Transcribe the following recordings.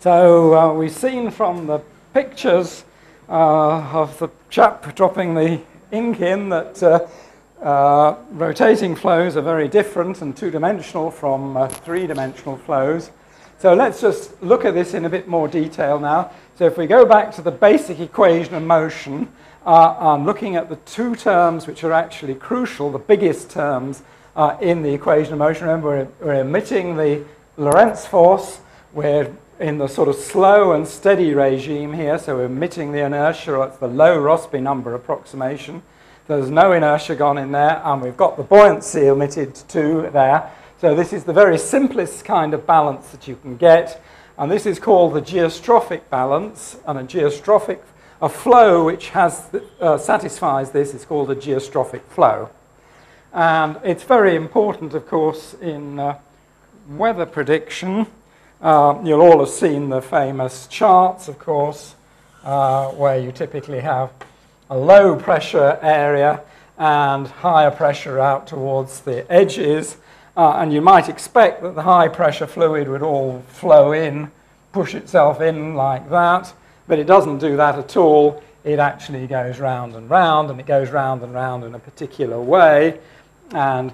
So uh, we've seen from the pictures uh, of the chap dropping the ink in that uh, uh, rotating flows are very different and two-dimensional from uh, three-dimensional flows. So let's just look at this in a bit more detail now. So if we go back to the basic equation of motion, uh, I'm looking at the two terms which are actually crucial, the biggest terms in the equation of motion. Remember, we're, we're emitting the Lorentz force. We're in the sort of slow and steady regime here, so we're emitting the inertia, that's the low Rossby number approximation. There's no inertia gone in there, and we've got the buoyancy emitted too there. So this is the very simplest kind of balance that you can get, and this is called the geostrophic balance, and a geostrophic, a flow which has, uh, satisfies this is called a geostrophic flow. And it's very important, of course, in uh, weather prediction. Uh, you'll all have seen the famous charts, of course, uh, where you typically have a low pressure area and higher pressure out towards the edges. Uh, and you might expect that the high pressure fluid would all flow in, push itself in like that, but it doesn't do that at all. It actually goes round and round, and it goes round and round in a particular way. And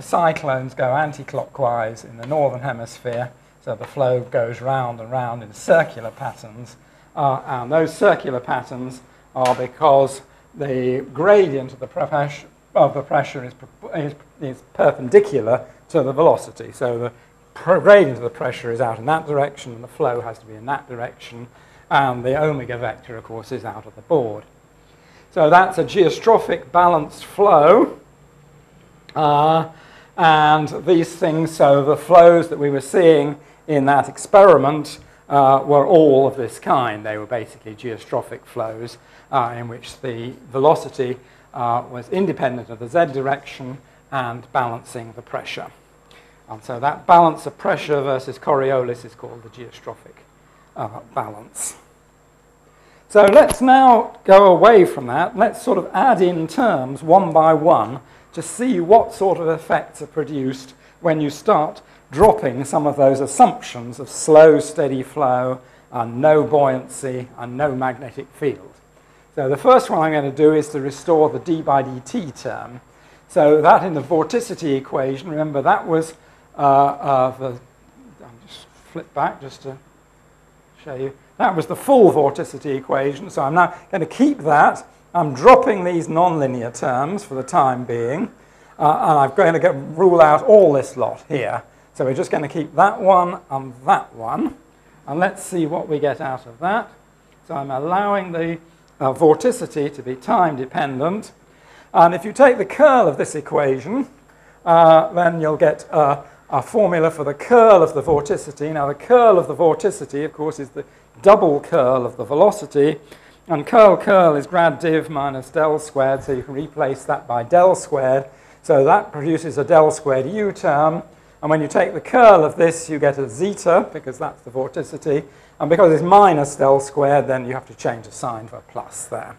cyclones go anti-clockwise in the northern hemisphere, so the flow goes round and round in circular patterns. Uh, and those circular patterns are because the gradient of the, pressure, of the pressure is, is, is, perpendicular to the velocity. So the gradient of the pressure is out in that direction, and the flow has to be in that direction. And the omega vector, of course, is out of the board. So that's a geostrophic balanced flow. Uh, and these things, so the flows that we were seeing in that experiment uh, were all of this kind. They were basically geostrophic flows uh, in which the velocity uh, was independent of the z direction and balancing the pressure. And so that balance of pressure versus Coriolis is called the geostrophic uh, balance. So let's now go away from that. Let's sort of add in terms one by one to see what sort of effects are produced when you start dropping some of those assumptions of slow, steady flow and no buoyancy and no magnetic field. So the first one I'm going to do is to restore the d by dt term. So that in the vorticity equation, remember that was uh, uh, the, I'll just flip back just to show you. That was the full vorticity equation. So I'm now going to keep that. I'm dropping these nonlinear terms for the time being. Uh, and I'm going to get, rule out all this lot here. So we're just going to keep that one and that one. And let's see what we get out of that. So I'm allowing the uh, vorticity to be time dependent. And if you take the curl of this equation, uh, then you'll get a formula for the curl of the vorticity. Now the curl of the vorticity, of course, is the double curl of the velocity. And curl curl is grad div minus del squared, so you can replace that by del squared. So that produces a del squared u term. And when you take the curl of this, you get a zeta, because that's the vorticity. And because it's minus del squared, then you have to change the sign to a plus there.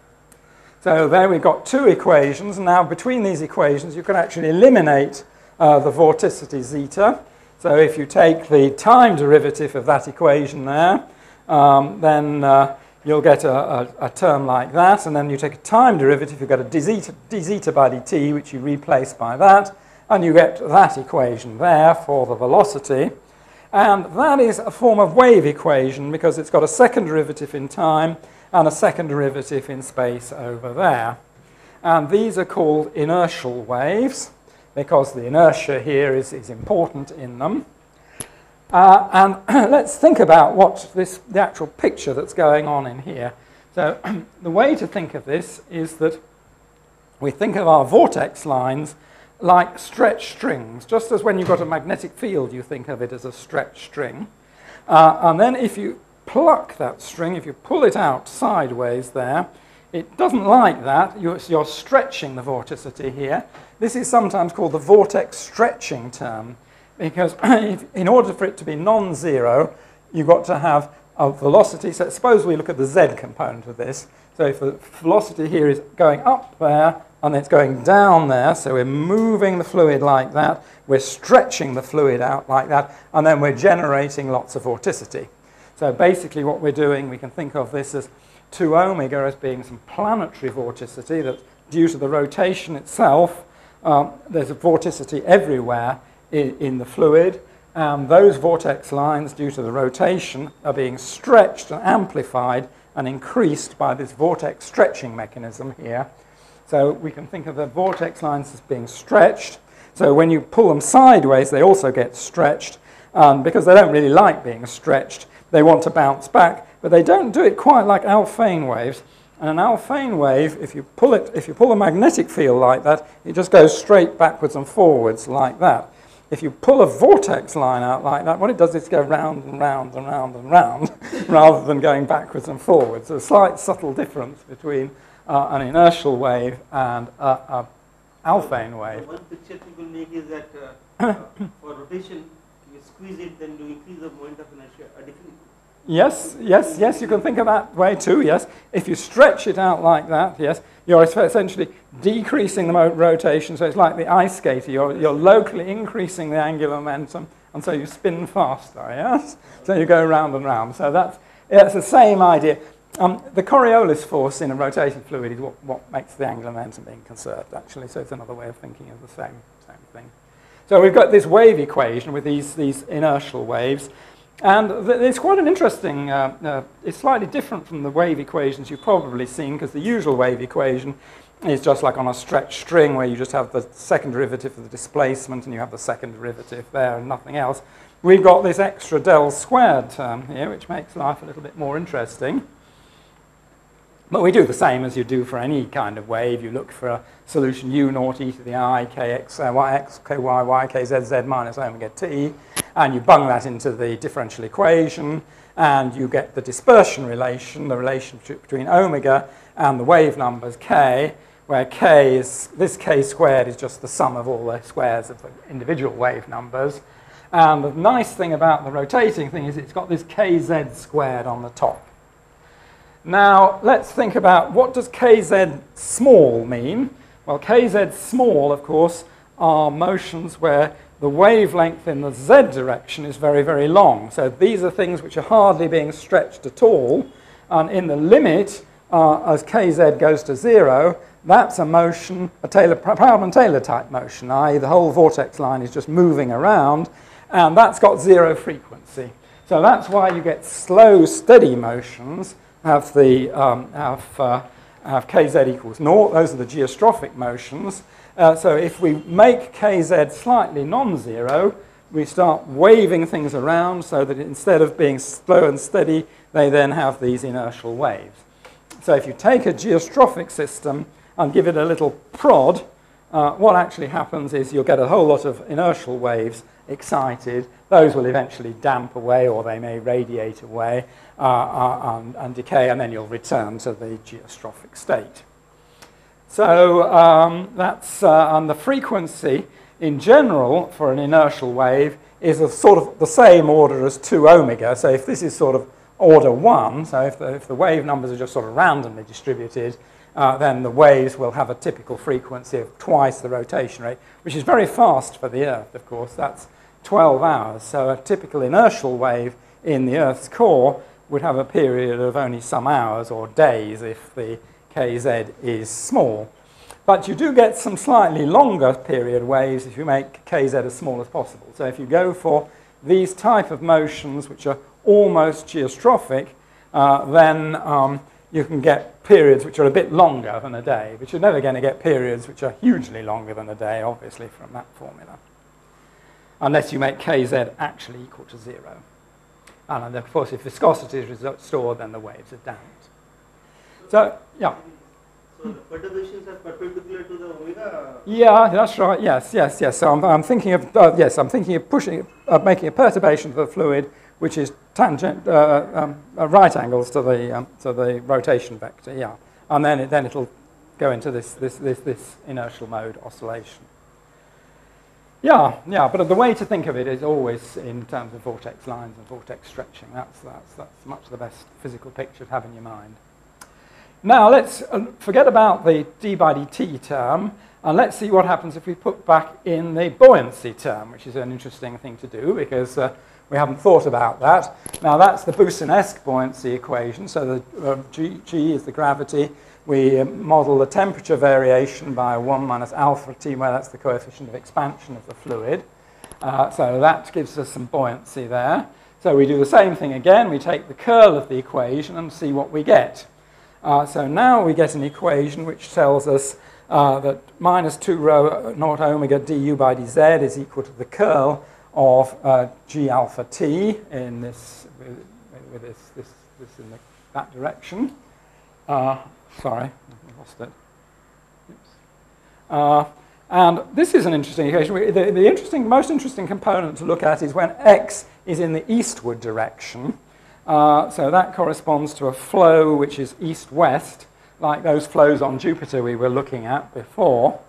So there we've got two equations. And now between these equations, you can actually eliminate uh, the vorticity zeta. So if you take the time derivative of that equation there, um, then uh, you'll get a, a, a, term like that. And then you take a time derivative, you get a d zeta, d zeta by dt, which you replace by that. And you get that equation there for the velocity. And that is a form of wave equation because it's got a second derivative in time and a second derivative in space over there. And these are called inertial waves because the inertia here is, is important in them. Uh, and let's think about what this, the actual picture that's going on in here. So the way to think of this is that we think of our vortex lines like stretched strings, just as when you've got a magnetic field, you think of it as a stretched string. Uh, and then if you pluck that string, if you pull it out sideways there, it doesn't like that. You're, you're stretching the vorticity here. This is sometimes called the vortex stretching term, because if, in order for it to be non-zero, you've got to have a velocity. So suppose we look at the z component of this. So if the velocity here is going up there, and it's going down there, so we're moving the fluid like that, we're stretching the fluid out like that, and then we're generating lots of vorticity. So basically what we're doing, we can think of this as 2 omega as being some planetary vorticity that due to the rotation itself, um, there's a vorticity everywhere in, in the fluid. And those vortex lines, due to the rotation, are being stretched and amplified and increased by this vortex stretching mechanism here. So we can think of the vortex lines as being stretched. So when you pull them sideways, they also get stretched. And because they don't really like being stretched, they want to bounce back. But they don't do it quite like Alfvén waves. And an Alfvén wave, if you pull it, if you pull a magnetic field like that, it just goes straight backwards and forwards like that. If you pull a vortex line out like that, what it does is go round and round and round and round rather than going backwards and forwards. a slight subtle difference between uh, an inertial wave and a, a Alfvén wave. One picture people make is that uh, uh, for rotation, you squeeze it, then you increase the moment of inertia. A different Yes, yes, yes, you can think of that way too, yes. If you stretch it out like that, yes, you're essentially decreasing the rotation, so it's like the ice skater. You're, you're locally increasing the angular momentum, and so you spin faster, yes? So you go round and round. So that's, yeah, it's the same idea. Um, the Coriolis force in a rotating fluid is what, what makes the angular momentum being conserved, actually, so it's another way of thinking of the same, same thing. So we've got this wave equation with these, these inertial waves. And it's quite an interesting, uh, uh, it's slightly different from the wave equations you've probably seen because the usual wave equation is just like on a stretched string where you just have the second derivative of the displacement and you have the second derivative there and nothing else. We've got this extra del squared term here which makes life a little bit more interesting. But we do the same as you do for any kind of wave. You look for a solution u naught e to the i, kx, uh, yx, ky, y, z minus omega t, and you bung that into the differential equation, and you get the dispersion relation, the relationship between omega and the wave numbers k, where k is, this k squared is just the sum of all the squares of the individual wave numbers. And the nice thing about the rotating thing is it's got this kz squared on the top. Now, let's think about what does kz small mean? Well, kz small, of course, are motions where the wavelength in the z direction is very, very long. So these are things which are hardly being stretched at all. And in the limit, uh, as kz goes to zero, that's a motion, a Taylor, Proudman-Taylor type motion, i.e. the whole vortex line is just moving around, and that's got zero frequency. So that's why you get slow, steady motions, have the um, have, uh, have kz equals naught. Those are the geostrophic motions. Uh, so if we make kz slightly non-zero, we start waving things around so that instead of being slow and steady, they then have these inertial waves. So if you take a geostrophic system and give it a little prod, uh, what actually happens is you'll get a whole lot of inertial waves excited. Those will eventually damp away or they may radiate away uh, and, and, decay, and then you'll return to the geostrophic state. So um, that's uh, and the frequency in general for an inertial wave is of sort of the same order as 2 omega. So if this is sort of order 1, so if the, if the wave numbers are just sort of randomly distributed, uh, then the waves will have a typical frequency of twice the rotation rate, which is very fast for the Earth, of course. That's 12 hours. So a typical inertial wave in the Earth's core would have a period of only some hours or days if the kz is small. But you do get some slightly longer period waves if you make kz as small as possible. So if you go for these type of motions, which are almost geostrophic, uh, then um, you can get periods which are a bit longer than a day. But you're never going to get periods which are hugely longer than a day, obviously, from that formula unless you make kz actually equal to zero. And of course, if viscosity is restored, then the waves are damped. So, yeah. So the perturbations are perpendicular to the omega? Yeah, that's right. Yes, yes, yes. So I'm, I'm thinking of, uh, yes, I'm thinking of pushing, of making a perturbation to the fluid which is tangent, uh, um, uh, right angles to the, um, to the rotation vector, yeah. And then, it, then it'll go into this, this, this, this inertial mode oscillation. Yeah, yeah, but the way to think of it is always in terms of vortex lines and vortex stretching. That's, that's, that's much the best physical picture to have in your mind. Now let's uh, forget about the d by dt term and let's see what happens if we put back in the buoyancy term, which is an interesting thing to do because uh, we haven't thought about that. Now that's the Boussinesq buoyancy equation. So the uh, G, G, is the gravity. We uh, model the temperature variation by 1 minus alpha t, where that's the coefficient of expansion of the fluid. Uh, so that gives us some buoyancy there. So we do the same thing again. We take the curl of the equation and see what we get. Uh, so now we get an equation which tells us uh, that minus 2 rho naught omega du by dz is equal to the curl of uh, g alpha t in this, with, with this, this, this in the, that direction. Sorry, I lost it. Uh, and this is an interesting equation. The, the interesting, most interesting component to look at is when x is in the eastward direction. Uh, so that corresponds to a flow which is east-west, like those flows on Jupiter we were looking at before.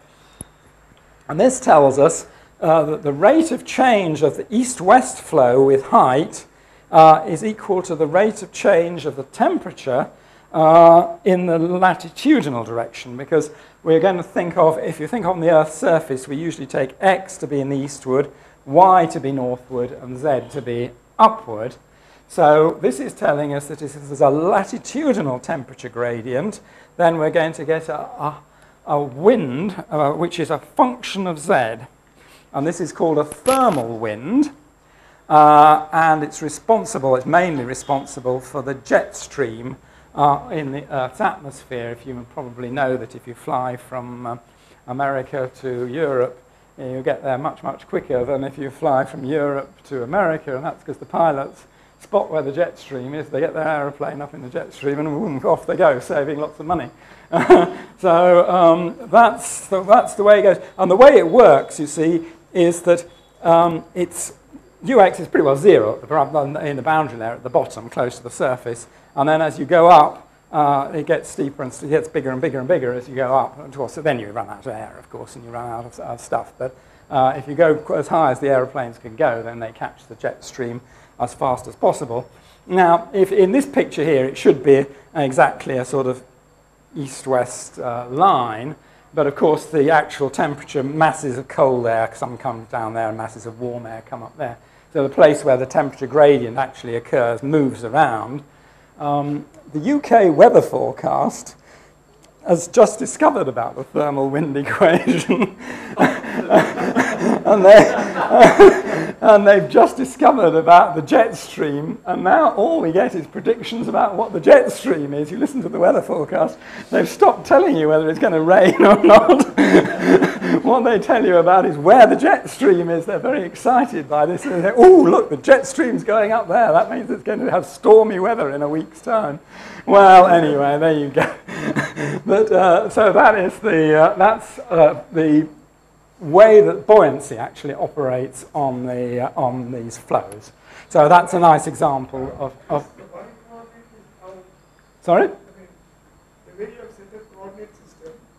And this tells us uh, that the rate of change of the east-west flow with height uh, is equal to the rate of change of the temperature uh, in the latitudinal direction because we're going to think of, if you think on the Earth's surface, we usually take x to be in the eastward, y to be northward, and z to be upward. So this is telling us that if there's a latitudinal temperature gradient, then we're going to get a, a, a wind uh, which is a function of z. And this is called a thermal wind. Uh, and it's responsible, it's mainly responsible for the jet stream uh, in the Earth's atmosphere. If you probably know that if you fly from uh, America to Europe, you get there much, much quicker than if you fly from Europe to America, and that's because the pilots spot where the jet stream is, they get their aeroplane up in the jet stream, and boom, off they go, saving lots of money. so um, that's, the, that's the way it goes. And the way it works, you see, is that um, it's ux is pretty well zero in the boundary layer at the bottom, close to the surface. And then as you go up, uh, it gets steeper and it gets bigger and bigger and bigger as you go up. And course, then you run out of air, of course, and you run out of, of stuff. But uh, if you go as high as the aeroplanes can go, then they catch the jet stream as fast as possible. Now, if in this picture here, it should be exactly a sort of east-west uh, line, but of course the actual temperature, masses of cold air, some come down there and masses of warm air come up there. So the place where the temperature gradient actually occurs moves around. Um, the UK weather forecast has just discovered about the thermal wind equation. and, they, and they've just discovered about the jet stream, and now all we get is predictions about what the jet stream is. You listen to the weather forecast, they've stopped telling you whether it's going to rain or not. what they tell you about is where the jet stream is. They're very excited by this. They say, oh, look, the jet stream's going up there. That means it's going to have stormy weather in a week's time. Well, anyway, there you go. but uh, so that is the, uh, that's uh, the way that buoyancy actually operates on, the, uh, on these flows. So that's a nice example of. of sorry?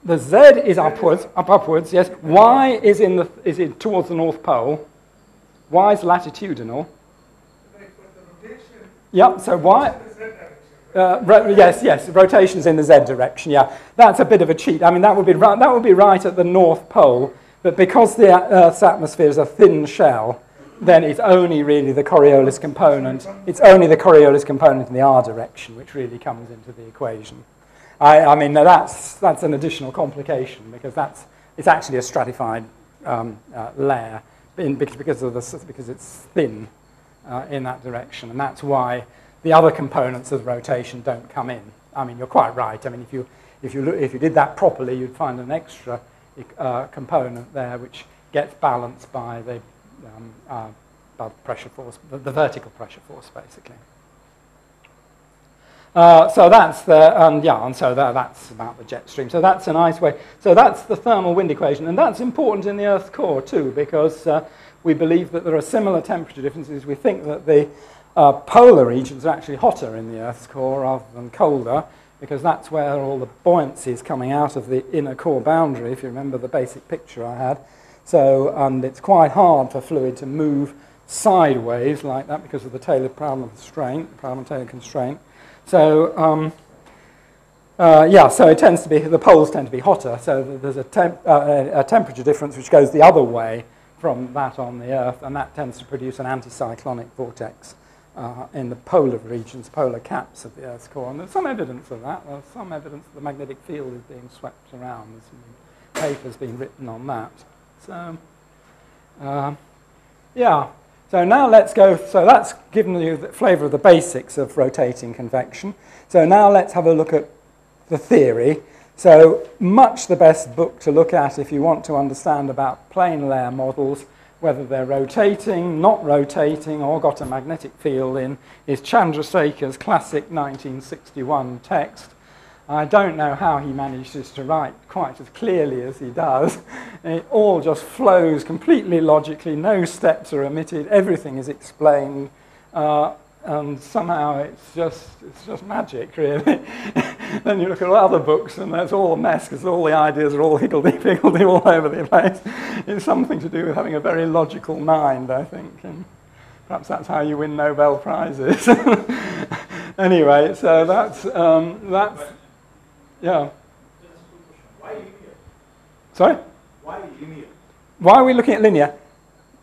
The z is upwards, up upwards, yes. Y is in the is in towards the North Pole. Y is latitudinal. Yep. So Y. Uh, yes, yes, rotation's in the z direction. Yeah, that's a bit of a cheat. I mean, that would be that would be right at the North Pole, but because the Earth's atmosphere is a thin shell, then it's only really the Coriolis component. It's only the Coriolis component in the r direction which really comes into the equation. I, I mean, that's that's an additional complication because that's it's actually a stratified um, uh, layer in, because because of the because it's thin uh, in that direction, and that's why the other components of rotation don't come in. I mean, you're quite right. I mean, if you, if you, look, if you did that properly, you'd find an extra uh, component there which gets balanced by the um, uh, by pressure force, the, the, vertical pressure force, basically. Uh, so that's the, um, yeah, and so that, that's about the jet stream. So that's a nice way. So that's the thermal wind equation, and that's important in the Earth's core too, because uh, we believe that there are similar temperature differences. We think that the uh, polar regions are actually hotter in the Earth's core rather than colder, because that's where all the buoyancy is coming out of the inner core boundary, if you remember the basic picture I had. So, and it's quite hard for fluid to move sideways like that because of the Taylor Proudman constraint, Proudman-Taylor constraint. So, um, uh, yeah, so it tends to be, the poles tend to be hotter, so there's a, temp, uh, a temperature difference which goes the other way from that on the Earth, and that tends to produce an anticyclonic vortex uh, in the polar regions, polar caps of the Earth's core. And there's some evidence of that. There's some evidence that the magnetic field is being swept around. There's some papers being written on that. So, uh, yeah. So now let's go, so that's given you the flavour of the basics of rotating convection. So now let's have a look at the theory. So much the best book to look at if you want to understand about plane layer models whether they're rotating, not rotating, or got a magnetic field in, is Chandrasekhar's classic 1961 text. I don't know how he manages to write quite as clearly as he does. It all just flows completely logically, no steps are omitted, everything is explained. Uh, and somehow it's just, it's just magic, really. then you look at other books and there's all a mess because all the ideas are all higgledy-piggledy all over the place. It's something to do with having a very logical mind, I think. And perhaps that's how you win Nobel Prizes. anyway, so that's, um, that's yeah. Sorry? Why linear? Why are we looking at linear?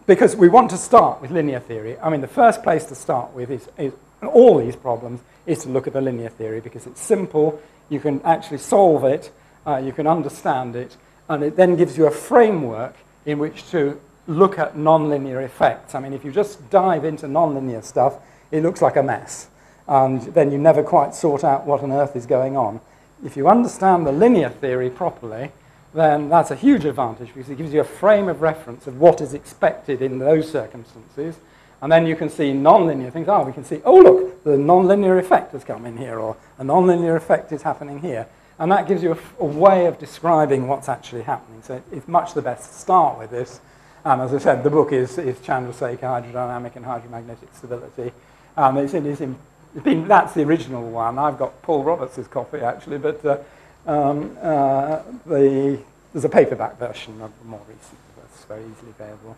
because we want to start with linear theory. I mean, the first place to start with is, is all these problems is to look at the linear theory because it's simple, you can actually solve it, uh, you can understand it, and it then gives you a framework in which to look at nonlinear effects. I mean, if you just dive into nonlinear stuff, it looks like a mess, and then you never quite sort out what on earth is going on. If you understand the linear theory properly, then that's a huge advantage because it gives you a frame of reference of what is expected in those circumstances. And then you can see nonlinear things. Oh, we can see, oh, look, the nonlinear effect has come in here, or a nonlinear effect is happening here. And that gives you a, way of describing what's actually happening. So it's much the best to start with this. And as I said, the book is, is Chandrasekhar, Hydrodynamic and Hydromagnetic Stability. Um, it's in, it's in, that's the original one. I've got Paul Roberts' copy, actually, but uh, um, uh, the, there's a paperback version of the more recent that's very easily available.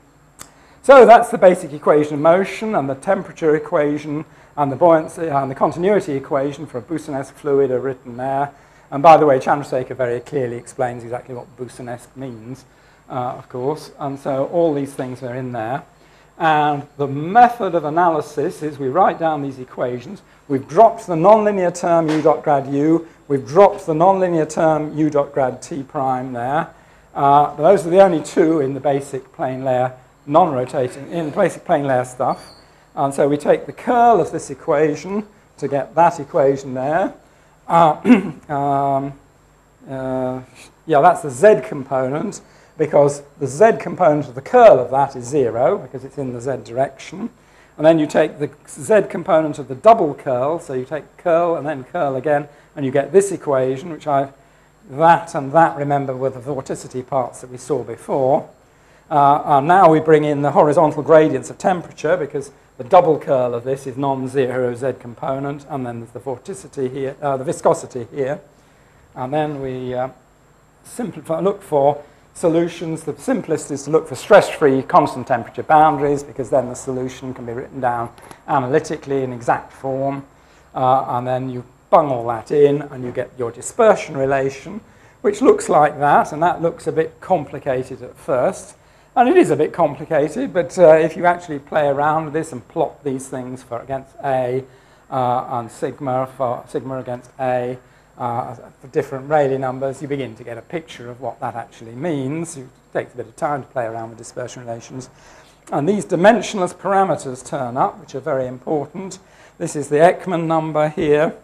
So that's the basic equation of motion and the temperature equation and the buoyancy and the continuity equation for a Boussinesq fluid are written there. And by the way, Chandrasekhar very clearly explains exactly what Boussinesq means, uh, of course. And so all these things are in there. And the method of analysis is we write down these equations. We've dropped the nonlinear term u dot grad u. We've dropped the nonlinear term u dot grad t prime there. Uh, those are the only two in the basic plane layer non-rotating, in the basic plane layer stuff. And so we take the curl of this equation to get that equation there. Uh, um, uh, yeah, that's the z component because the z component of the curl of that is 0 because it's in the z direction. And then you take the z component of the double curl, so you take curl and then curl again, and you get this equation, which I, that and that, remember, were the vorticity parts that we saw before. Uh, and now we bring in the horizontal gradients of temperature because the double curl of this is non-zero z component, and then there's the vorticity here, uh, the viscosity here. And then we uh, simplify, look for solutions. The simplest is to look for stress-free constant temperature boundaries because then the solution can be written down analytically in exact form. Uh, and then you bung all that in and you get your dispersion relation, which looks like that. And that looks a bit complicated at first. And it is a bit complicated, but uh, if you actually play around with this and plot these things for against A uh, and sigma for sigma against A, uh, for different Rayleigh numbers, you begin to get a picture of what that actually means. It takes a bit of time to play around with dispersion relations. And these dimensionless parameters turn up, which are very important. This is the Ekman number here,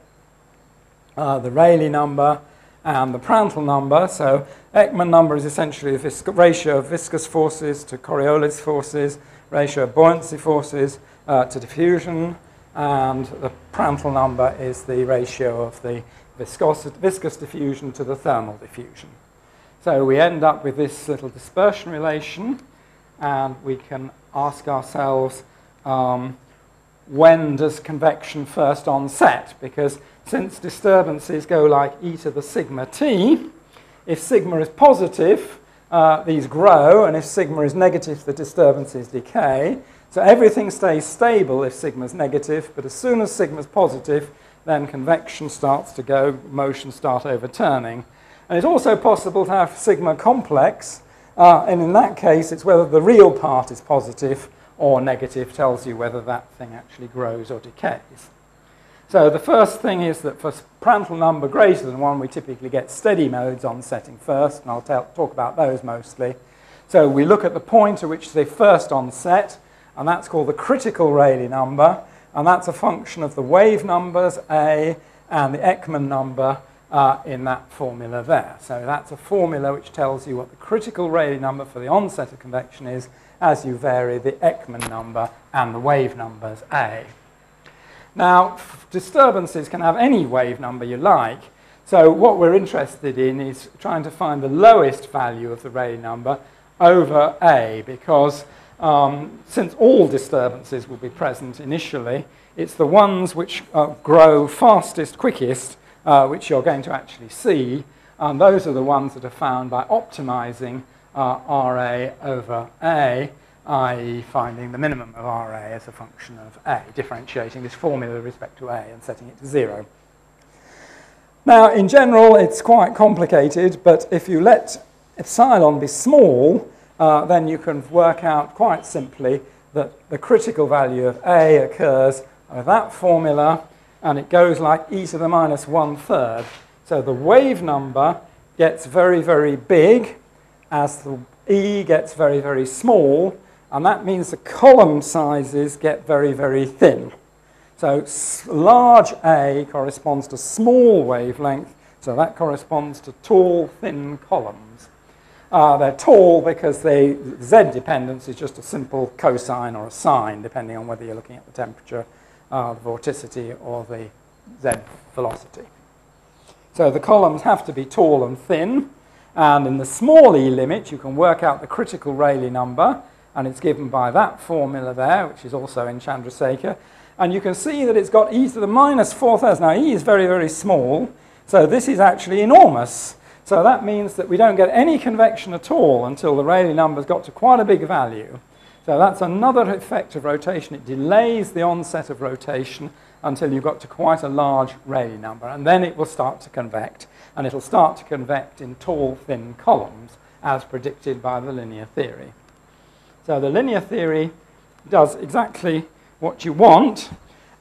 uh, the Rayleigh number, and the Prandtl number. So Ekman number is essentially the ratio of viscous forces to Coriolis forces, ratio of buoyancy forces uh, to diffusion, and the Prandtl number is the ratio of the viscous, viscous diffusion to the thermal diffusion. So we end up with this little dispersion relation, and we can ask ourselves, um, when does convection first onset? Because since disturbances go like e to the sigma t, if sigma is positive, uh, these grow, and if sigma is negative, the disturbances decay. So everything stays stable if sigma is negative, but as soon as sigma is positive, then convection starts to go, motion start overturning. And it's also possible to have sigma complex, Uh, and in that case, it's whether the real part is positive or negative tells you whether that thing actually grows or decays. So the first thing is that for Prandtl number greater than 1, we typically get steady modes on setting first, and I'll talk about those mostly. So we look at the point at which they first onset, and that's called the critical Rayleigh number, and that's a function of the wave numbers A and the Ekman number uh, in that formula there. So that's a formula which tells you what the critical Rayleigh number for the onset of convection is as you vary the Ekman number and the wave numbers A. Now, disturbances can have any wave number you like. So what we're interested in is trying to find the lowest value of the Rayleigh number over A because um, since all disturbances will be present initially, it's the ones which uh, grow fastest, quickest, uh, which you're going to actually see. And those are the ones that are found by optimizing uh, RA over A i.e. finding the minimum of RA as a function of A, differentiating this formula with respect to A and setting it to zero. Now, in general, it's quite complicated, but if you let epsilon be small, uh, then you can work out quite simply that the critical value of A occurs with that formula, and it goes like e to the minus one-third. So the wave number gets very, very big as the E gets very, very small, and that means the column sizes get very, very thin. So large A corresponds to small wavelength, so that corresponds to tall, thin columns. Uh, they're tall because the Z dependence is just a simple cosine or a sine, depending on whether you're looking at the temperature, uh, the vorticity, or the Z velocity. So the columns have to be tall and thin, and in the small e limit, you can work out the critical Rayleigh number, and it's given by that formula there, which is also in Chandrasekhar. And you can see that it's got e to the minus 4,000. Now, e is very, very small, so this is actually enormous. So that means that we don't get any convection at all until the Rayleigh number's got to quite a big value. So that's another effect of rotation. It delays the onset of rotation until you've got to quite a large Rayleigh number, and then it will start to convect, and it'll start to convect in tall, thin columns, as predicted by the linear theory. So the linear theory does exactly what you want.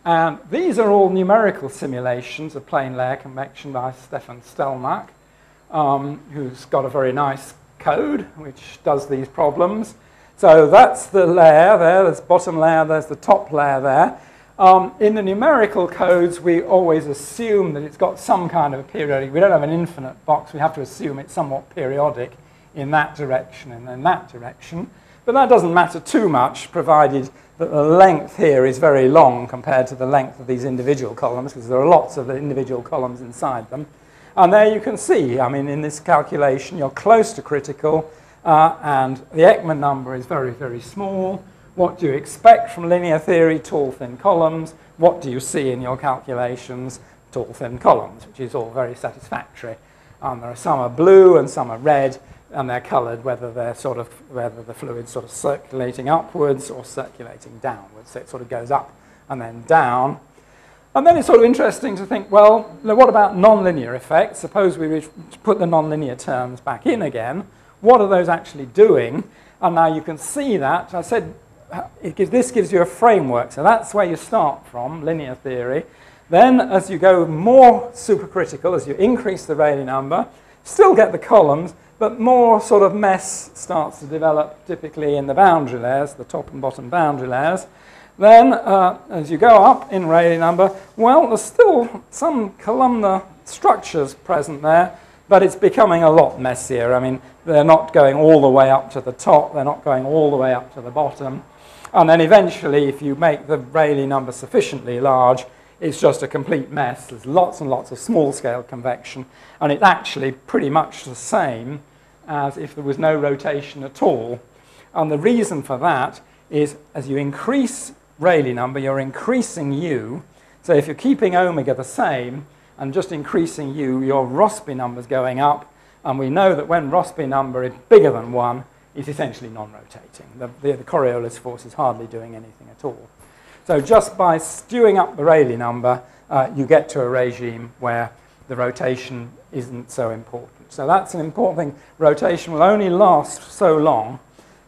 And these are all numerical simulations of plane layer convection by Stefan Stellmach, um, who's got a very nice code which does these problems. So that's the layer there, there's bottom layer, there's the top layer there. Um, in the numerical codes, we always assume that it's got some kind of periodic. We don't have an infinite box. We have to assume it's somewhat periodic in that direction and in that direction. But that doesn't matter too much, provided that the length here is very long compared to the length of these individual columns, because there are lots of individual columns inside them. And there you can see, I mean, in this calculation, you're close to critical, uh, and the Ekman number is very, very small. What do you expect from linear theory? Tall, thin columns. What do you see in your calculations? Tall, thin columns, which is all very satisfactory. Um, there are some are blue and some are red, and they're coloured whether they're sort of whether the fluid's sort of circulating upwards or circulating downwards. So it sort of goes up and then down. And then it's sort of interesting to think, well, what about nonlinear effects? Suppose we put the nonlinear terms back in again. What are those actually doing? And now you can see that. I said uh, gives, this gives you a framework. So that's where you start from, linear theory. Then as you go more supercritical, as you increase the Rayleigh number, still get the columns, but more sort of mess starts to develop typically in the boundary layers, the top and bottom boundary layers. Then, uh, as you go up in Rayleigh number, well, there's still some columnar structures present there, but it's becoming a lot messier. I mean, they're not going all the way up to the top, they're not going all the way up to the bottom. And then eventually, if you make the Rayleigh number sufficiently large, it's just a complete mess. There's lots and lots of small-scale convection, and it's actually pretty much the same as if there was no rotation at all. And the reason for that is as you increase Rayleigh number, you're increasing U. So if you're keeping omega the same and just increasing U, your Rossby number is going up. And we know that when Rossby number is bigger than 1, it's essentially non-rotating. The, the, the, Coriolis force is hardly doing anything at all. So just by stewing up the Rayleigh number, uh, you get to a regime where the rotation isn't so important. So that's an important thing. Rotation will only last so long,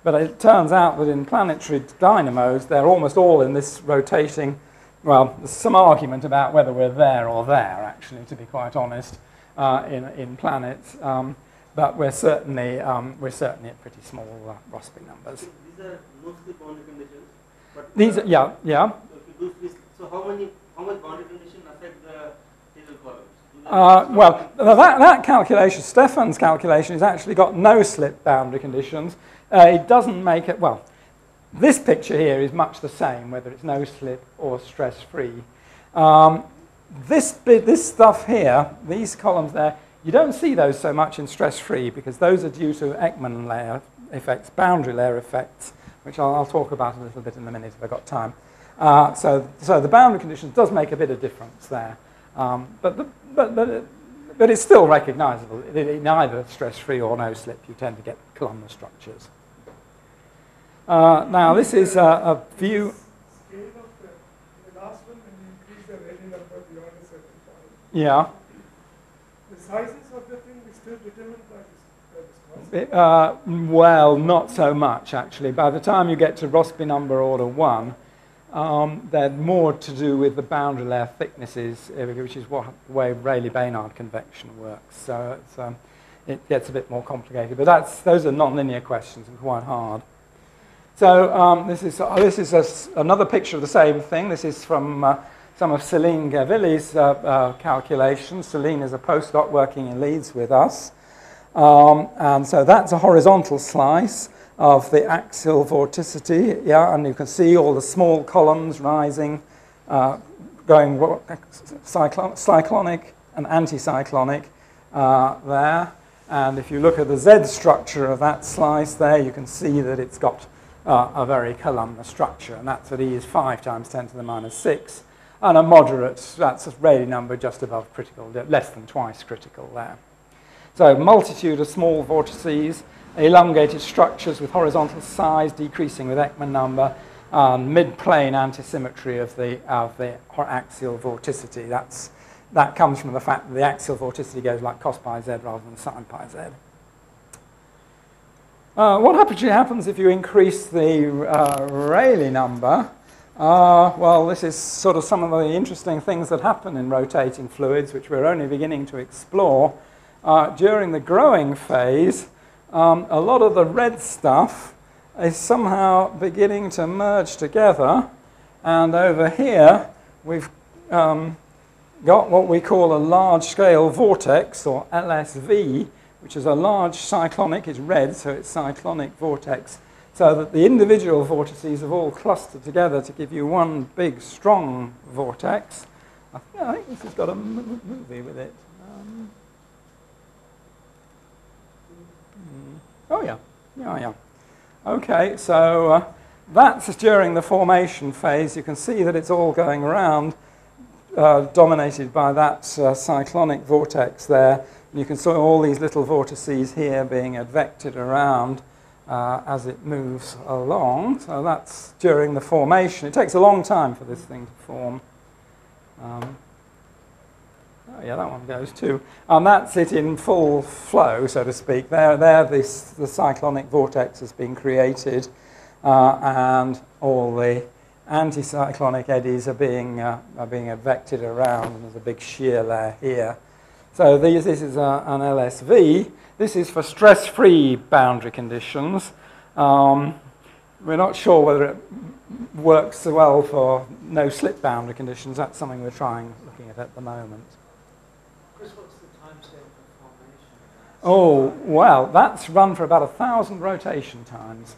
but it turns out that in planetary dynamos, they're almost all in this rotating. Well, there's some argument about whether we're there or there, actually, to be quite honest, uh, in, in planets. Um, but we're certainly, um, we're certainly at pretty small uh, Rossby numbers. These are mostly boundary conditions. But These, are, yeah, yeah. So, if you do this, so how many, how much boundary condition affect the Taylor columns? Uh, well, that, that calculation, Stefan's calculation, has actually got no slip boundary conditions. Uh, it doesn't make it, well, this picture here is much the same, whether it's no slip or stress free. Um, this, bit, this stuff here, these columns there, you don't see those so much in stress free because those are due to Ekman layer effects, boundary layer effects, which I'll, I'll talk about a little bit in a minute if I've got time. Uh, so, so the boundary conditions does make a bit of difference there. Um, but, the, but, but, it, but it's still recognizable. In either stress free or no slip, you tend to get columnar structures. Uh, now, this is a, a view. scale of the, the last one, when you increase the Rayleigh number beyond a certain point, Yeah. the sizes of the thing is still determined by this, by this constant. Uh, well, not so much actually. By the time you get to Rossby number order one, um, they're more to do with the boundary layer thicknesses, uh, which is what the way Rayleigh-Bénard convection works. So it's, um, it gets a bit more complicated. But that's, those are nonlinear questions and quite hard. So um, this is, uh, this is a another picture of the same thing. This is from uh, some of Celine Guervilly's uh, uh, calculations. Celine is a postdoc working in Leeds with us. Um, and so that's a horizontal slice of the axial vorticity, yeah, and you can see all the small columns rising, uh, going cyclonic and anticyclonic uh, there. And if you look at the Z structure of that slice there, you can see that it's got uh, a very columnar structure, and that's at E is 5 times 10 to the minus 6, and a moderate, that's a Rayleigh number just above critical, less than twice critical there. So multitude of small vortices, elongated structures with horizontal size decreasing with Ekman number, and mid-plane antisymmetry of the, of the axial vorticity. That's, that comes from the fact that the axial vorticity goes like cos pi z rather than sin pi z. Uh, what actually happens if you increase the uh, Rayleigh number? Uh, well, this is sort of some of the interesting things that happen in rotating fluids, which we're only beginning to explore. Uh, during the growing phase, um, a lot of the red stuff is somehow beginning to merge together. And over here, we've um, got what we call a large scale vortex, or LSV, which is a large cyclonic, it's red, so it's cyclonic vortex, so that the individual vortices have all clustered together to give you one big, strong vortex. I think, I think this has got a movie with it. Um, mm, oh, yeah. Yeah, yeah. Okay, so uh, that's during the formation phase. You can see that it's all going around, uh, dominated by that uh, cyclonic vortex there. You can see all these little vortices here being advected around uh, as it moves along. So that's during the formation. It takes a long time for this thing to form. Um, oh yeah, that one goes too. And that's it in full flow, so to speak. There, there this, the cyclonic vortex has been created, uh, and all the anticyclonic eddies are being, uh, are being advected around, there's a big shear layer here. So these, this is a, an LSV. This is for stress-free boundary conditions. Um, we're not sure whether it works so well for no-slip boundary conditions. That's something we're trying, looking at at the moment. Chris, what's the for formation? Oh, well, that's run for about a thousand rotation times.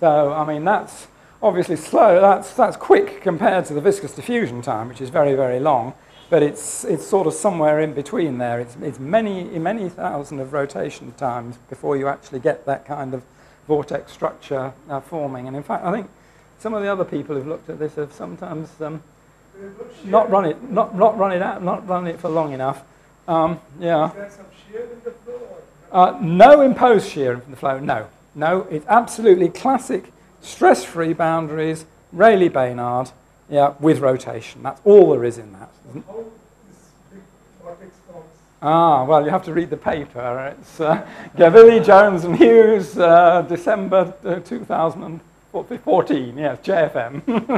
So, I mean, that's obviously slow. That's, that's quick compared to the viscous diffusion time, which is very, very long. But it's, it's sort of somewhere in between there. It's, it's many, many thousand of rotation times before you actually get that kind of vortex structure uh, forming. And in fact, I think some of the other people who've looked at this have sometimes um, not run it, not, not run it out, not run it for long enough. Um, yeah. Uh, no imposed shear from the flow, no. No, it's absolutely classic stress-free boundaries, Rayleigh-Bénard, yeah, with rotation. That's all there is in that. How this big vortex forms? Ah, well, you have to read the paper. It's uh, Guervilly, Jones and Hughes, uh, December uh, 2014. Yes, JFM. How do you decide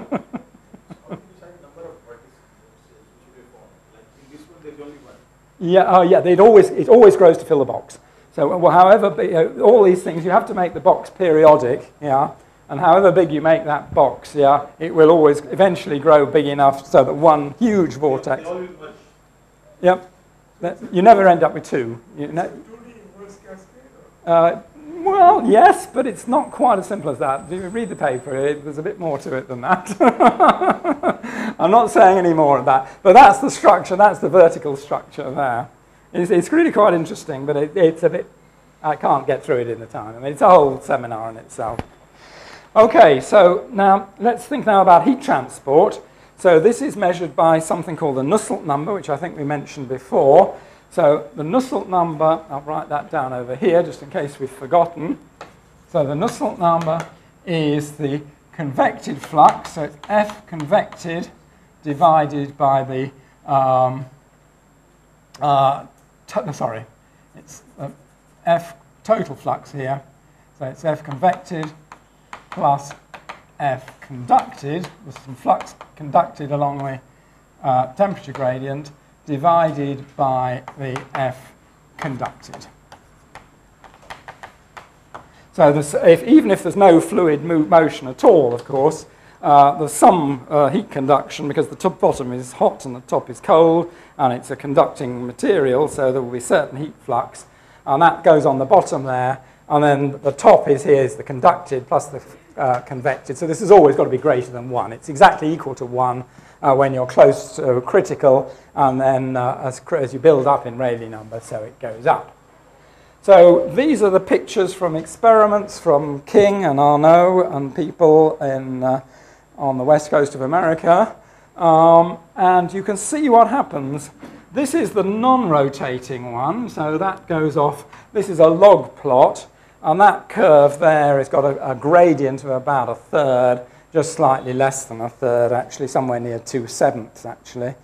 number of vertices which should be formed? Like in this one, there's only one. yeah, oh, yeah. It always it always grows to fill the box. So, well, however, all these things you have to make the box periodic. Yeah. And however big you make that box, yeah, it will always eventually grow big enough so that one huge vortex. They always merge. Yep. You never end up with two. You ne- 2D inverse cascade or? Uh, well, yes, but it's not quite as simple as that. If you read the paper, it, there's a bit more to it than that. I'm not saying any more of that, but that's the structure, that's the vertical structure there. It's, it's really quite interesting, but it, it's a bit, I can't get through it in the time. I mean, it's a whole seminar in itself. Okay, so now let's think now about heat transport. So this is measured by something called the Nusselt number, which I think we mentioned before. So the Nusselt number, I'll write that down over here just in case we've forgotten. So the Nusselt number is the convected flux, so it's F convected divided by the, um, uh, sorry, it's uh, F total flux here. So it's F convected plus F conducted, with some flux conducted along the uh, temperature gradient, divided by the F conducted. So this, if, even if there's no fluid mo- motion at all, of course, uh, there's some uh, heat conduction because the top bottom is hot and the top is cold, and it's a conducting material, so there will be certain heat flux, and that goes on the bottom there, and then the top is here is the conducted plus the uh, convected. So this has always got to be greater than 1. It's exactly equal to 1 uh, when you're close to critical, and then uh, as, as you build up in Rayleigh number, so it goes up. So these are the pictures from experiments from King and Aurnou and people in, uh, on the west coast of America. Um, and you can see what happens. This is the non-rotating one, so that goes off. This is a log plot, and that curve there has got a, a gradient of about a third, just slightly less than a third, actually, somewhere near two sevenths, actually.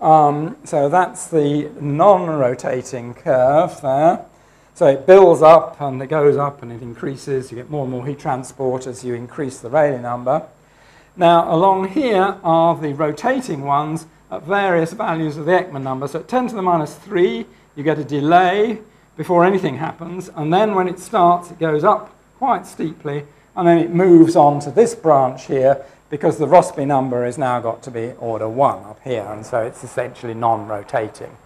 Um, so that's the non-rotating curve there. So it builds up and it goes up and it increases. You get more and more heat transport as you increase the Rayleigh number. Now, along here are the rotating ones at various values of the Ekman number. So at 10 to the minus 3, you get a delay before anything happens. And then when it starts, it goes up quite steeply. And then it moves on to this branch here because the Rossby number has now got to be order 1 up here. And so it's essentially non-rotating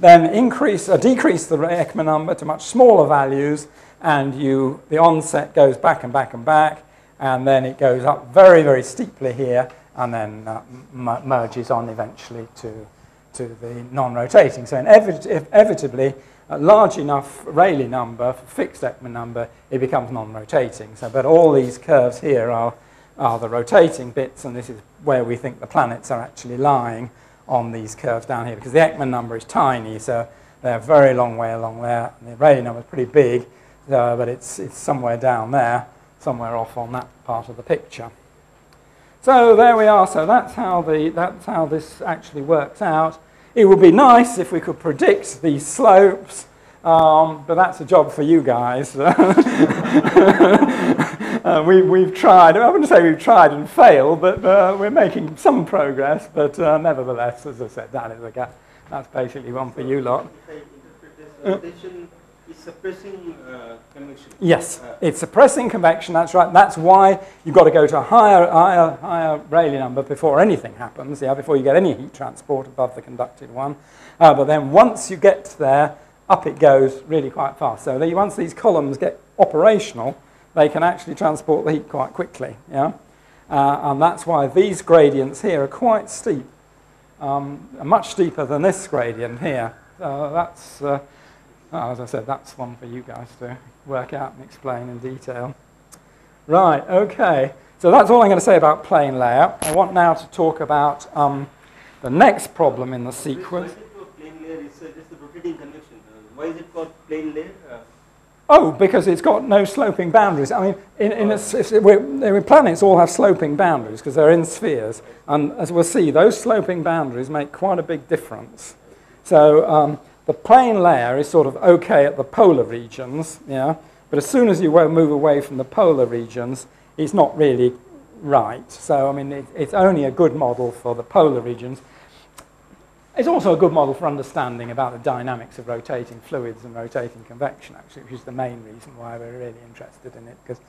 then increase or decrease the Ekman number to much smaller values, and you the onset goes back and back and back, and then it goes up very very steeply here, and then uh, merges on eventually to to the non-rotating. So inevit- inevitably, a large enough Rayleigh number, fixed Ekman number, it becomes non-rotating. So, but all these curves here are are the rotating bits, and this is where we think the planets are actually lying on these curves down here because the Ekman number is tiny, so they're a very long way along there. And the Rayleigh number is pretty big, uh, but it's, it's somewhere down there, somewhere off on that part of the picture. So there we are. So that's how, the, that's how this actually works out. It would be nice if we could predict these slopes, um, but that's a job for you guys. uh, we, we've tried, I wouldn't say we've tried and failed, but uh, we're making some progress. But uh, nevertheless, as I said, that is a gap. That's basically one for you lot. If I interpret this, rotation is suppressing uh, convection. Yes, Uh, it's suppressing convection, that's right. That's why you've got to go to a higher, higher, higher Rayleigh number before anything happens, yeah, before you get any heat transport above the conducted one. Uh, but then once you get there, up it goes really quite fast. So they, once these columns get operational, they can actually transport the heat quite quickly, yeah? Uh, and that's why these gradients here are quite steep, um, much steeper than this gradient here. Uh, that's, well, as I said, that's one for you guys to work out and explain in detail. Right, okay. So that's all I'm going to say about plane layer. I want now to talk about um, the next problem in the Why sequence. is it called plane layer? It's uh, just the rotating convection. Uh, why is it called plane layer? Uh, Oh, because it's got no sloping boundaries. I mean, in, in a, if we're, I planets all have sloping boundaries because they're in spheres. And as we'll see, those sloping boundaries make quite a big difference. So um, the plane layer is sort of okay at the polar regions, yeah, but as soon as you move away from the polar regions, it's not really right. So, I mean, it, it's only a good model for the polar regions. It's also a good model for understanding about the dynamics of rotating fluids and rotating convection, actually, which is the main reason why we're really interested in it, because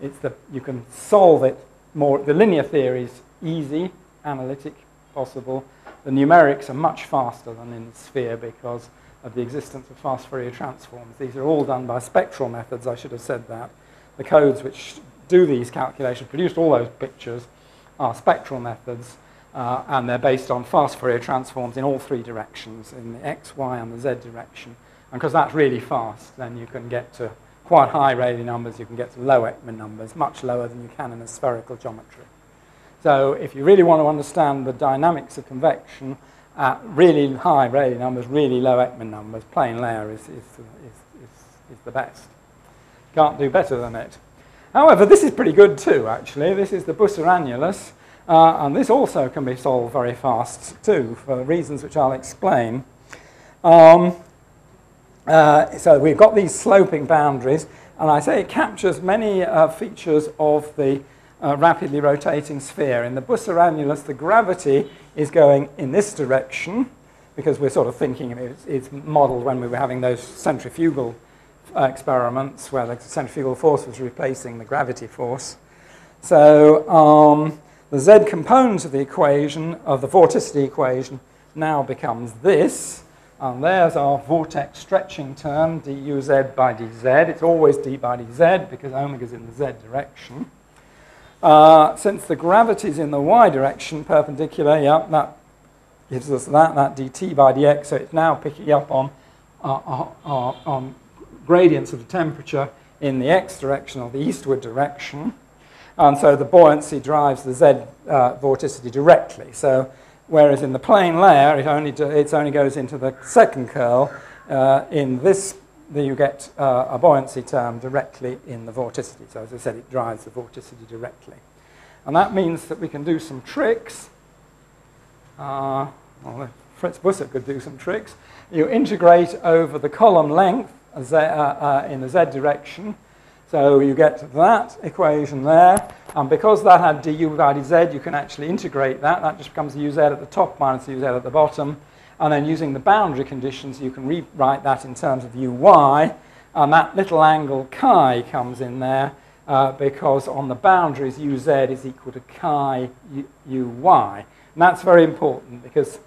it's the, you can solve it more. The linear theory is easy, analytic, possible. The numerics are much faster than in the sphere because of the existence of fast Fourier transforms. These are all done by spectral methods, I should have said that. The codes which do these calculations, produced all those pictures, are spectral methods, uh, and they're based on fast Fourier transforms in all three directions, in the x, y, and the z direction. And because that's really fast, then you can get to quite high Rayleigh numbers, you can get to low Ekman numbers, much lower than you can in a spherical geometry. So if you really want to understand the dynamics of convection at really high Rayleigh numbers, really low Ekman numbers, plane layer is, is, is, is, is the best. Can't do better than it. However, this is pretty good too, actually. This is the Busse annulus, uh, and this also can be solved very fast too, for reasons which I'll explain. Um, uh, so we've got these sloping boundaries, and I say it captures many uh, features of the uh, rapidly rotating sphere. In the Busse annulus, the gravity is going in this direction, because we're sort of thinking it's, it's modeled when we were having those centrifugal uh, experiments where the centrifugal force was replacing the gravity force. So um, the z component of the equation, of the vorticity equation, now becomes this. And there's our vortex stretching term, duz by dz. It's always d by dz because omega is in the z direction. Uh, since the gravity is in the y direction, perpendicular, yeah, that gives us that, that dt by dx. So it's now picking up on, uh, uh, uh on gradients of the temperature in the x direction or the eastward direction. And so the buoyancy drives the z uh, vorticity directly. So whereas in the plane layer, it only, it only goes into the second curl. In this, you get uh, a buoyancy term directly in the vorticity. So as I said, it drives the vorticity directly. And that means that we can do some tricks. Uh, well, Fritz Busse could do some tricks. You integrate over the column length uh, uh, in the z direction. So you get that equation there. And because that had du by dz, you can actually integrate that. That just becomes uz at the top minus uz at the bottom. And then using the boundary conditions, you can rewrite that in terms of uy. And that little angle chi comes in there uh, because on the boundaries uz is equal to chi uy. And that's very important because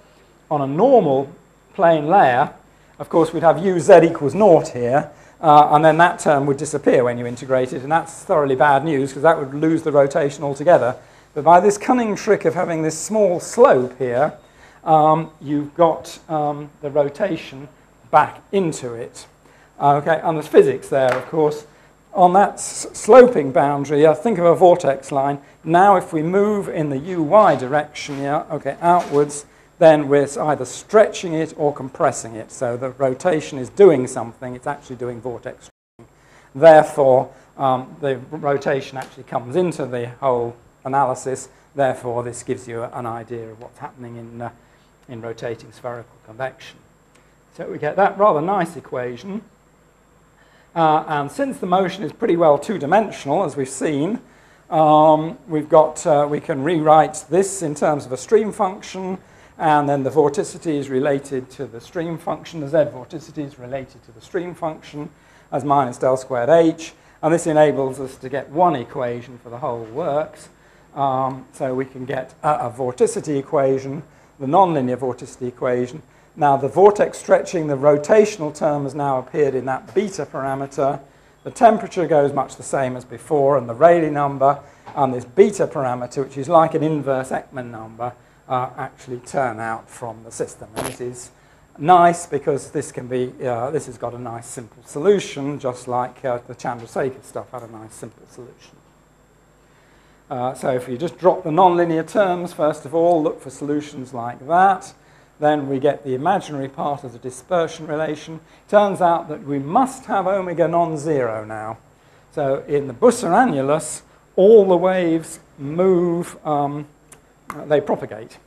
on a normal plane layer, of course, we'd have uz equals naught here, uh, and then that term would disappear when you integrate it, and that's thoroughly bad news because that would lose the rotation altogether. But by this cunning trick of having this small slope here, um, you've got um, the rotation back into it. Okay, and there's physics there, of course. On that sloping boundary, I think of a vortex line. Now, if we move in the uy direction, yeah, okay, outwards, then we're either stretching it or compressing it. So the rotation is doing something, it's actually doing vortex stretching. Therefore, um, the rotation actually comes into the whole analysis. Therefore, this gives you an idea of what's happening in, uh, in rotating spherical convection. So we get that rather nice equation. Uh, and since the motion is pretty well two-dimensional, as we've seen, um, we've got, uh, we can rewrite this in terms of a stream function, and then the vorticity is related to the stream function. The z vorticity is related to the stream function as minus del squared h. And this enables us to get one equation for the whole works. Um, so we can get a, a vorticity equation, the nonlinear vorticity equation. Now the vortex stretching, the rotational term has now appeared in that beta parameter. The temperature goes much the same as before, and the Rayleigh number, and this beta parameter, which is like an inverse Ekman number, uh, actually turn out from the system. And this is nice because this can be, uh, this has got a nice simple solution, just like uh, the Chandrasekhar stuff had a nice simple solution. Uh, so if you just drop the nonlinear terms, first of all, look for solutions like that. Then we get the imaginary part of the dispersion relation. Turns out that we must have omega non-zero now. So in the Busse annulus, all the waves move um, uh, they propagate.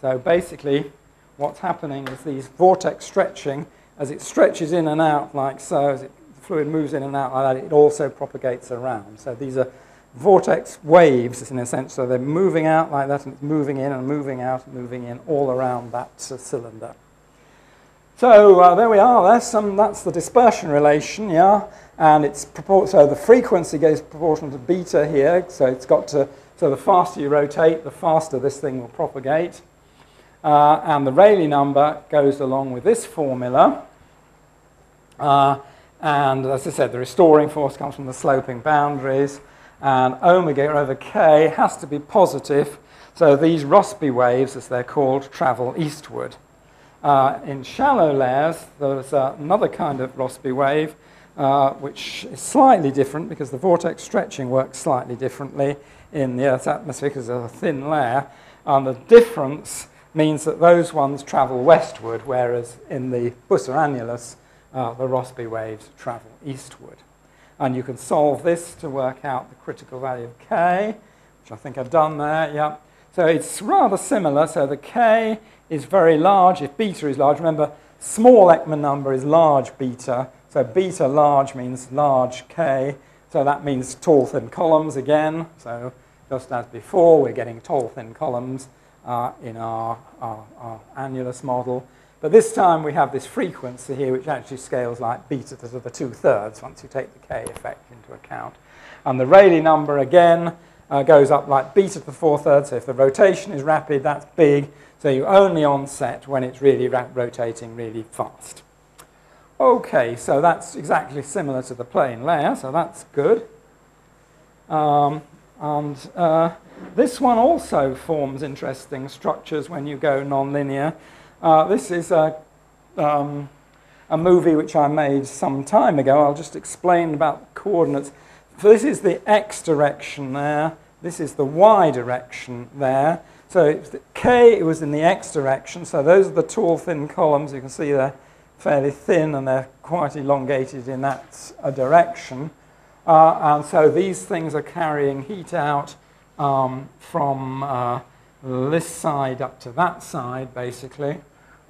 So basically, what's happening is these vortex stretching, as it stretches in and out like so, as it, the fluid moves in and out like that, it also propagates around. So these are vortex waves in a sense, so they're moving out like that and it's moving in and moving out and moving in all around that uh, cylinder. So uh, there we are, there's some, that's the dispersion relation, yeah, and it's propor- so the frequency goes proportional to beta here, so it's got to, so the faster you rotate, the faster this thing will propagate. Uh, and the Rayleigh number goes along with this formula. Uh, and as I said, the restoring force comes from the sloping boundaries and omega over k has to be positive. So these Rossby waves, as they're called, travel eastward. Uh, in shallow layers, there's another kind of Rossby wave, uh, which is slightly different because the vortex stretching works slightly differently in the Earth's atmosphere because of a thin layer. And the difference means that those ones travel westward, whereas in the Busse annulus, uh, the Rossby waves travel eastward. And you can solve this to work out the critical value of k, which I think I've done there. Yeah. So it's rather similar. So the k is very large if beta is large. Remember, small Ekman number is large beta. So beta large means large k. So that means tall, thin columns again. So just as before, we're getting tall, thin columns uh, in our, our, our annulus model. But this time we have this frequency here, which actually scales like beta to the two-thirds once you take the k effect into account. And the Rayleigh number, again, uh, goes up like beta to the four-thirds. So if the rotation is rapid, that's big. So you only onset when it's really rotating really fast. Okay, so that's exactly similar to the plane layer, so that's good. Um, and uh, this one also forms interesting structures when you go nonlinear. Uh, this is a, um, a movie which I made some time ago. I'll just explain about coordinates. So this is the x direction there. This is the y direction there. So k it was in the x direction. So those are the tall, thin columns. You can see they're fairly thin and they're quite elongated in that uh, direction. Uh, and so these things are carrying heat out um, from uh, this side up to that side, basically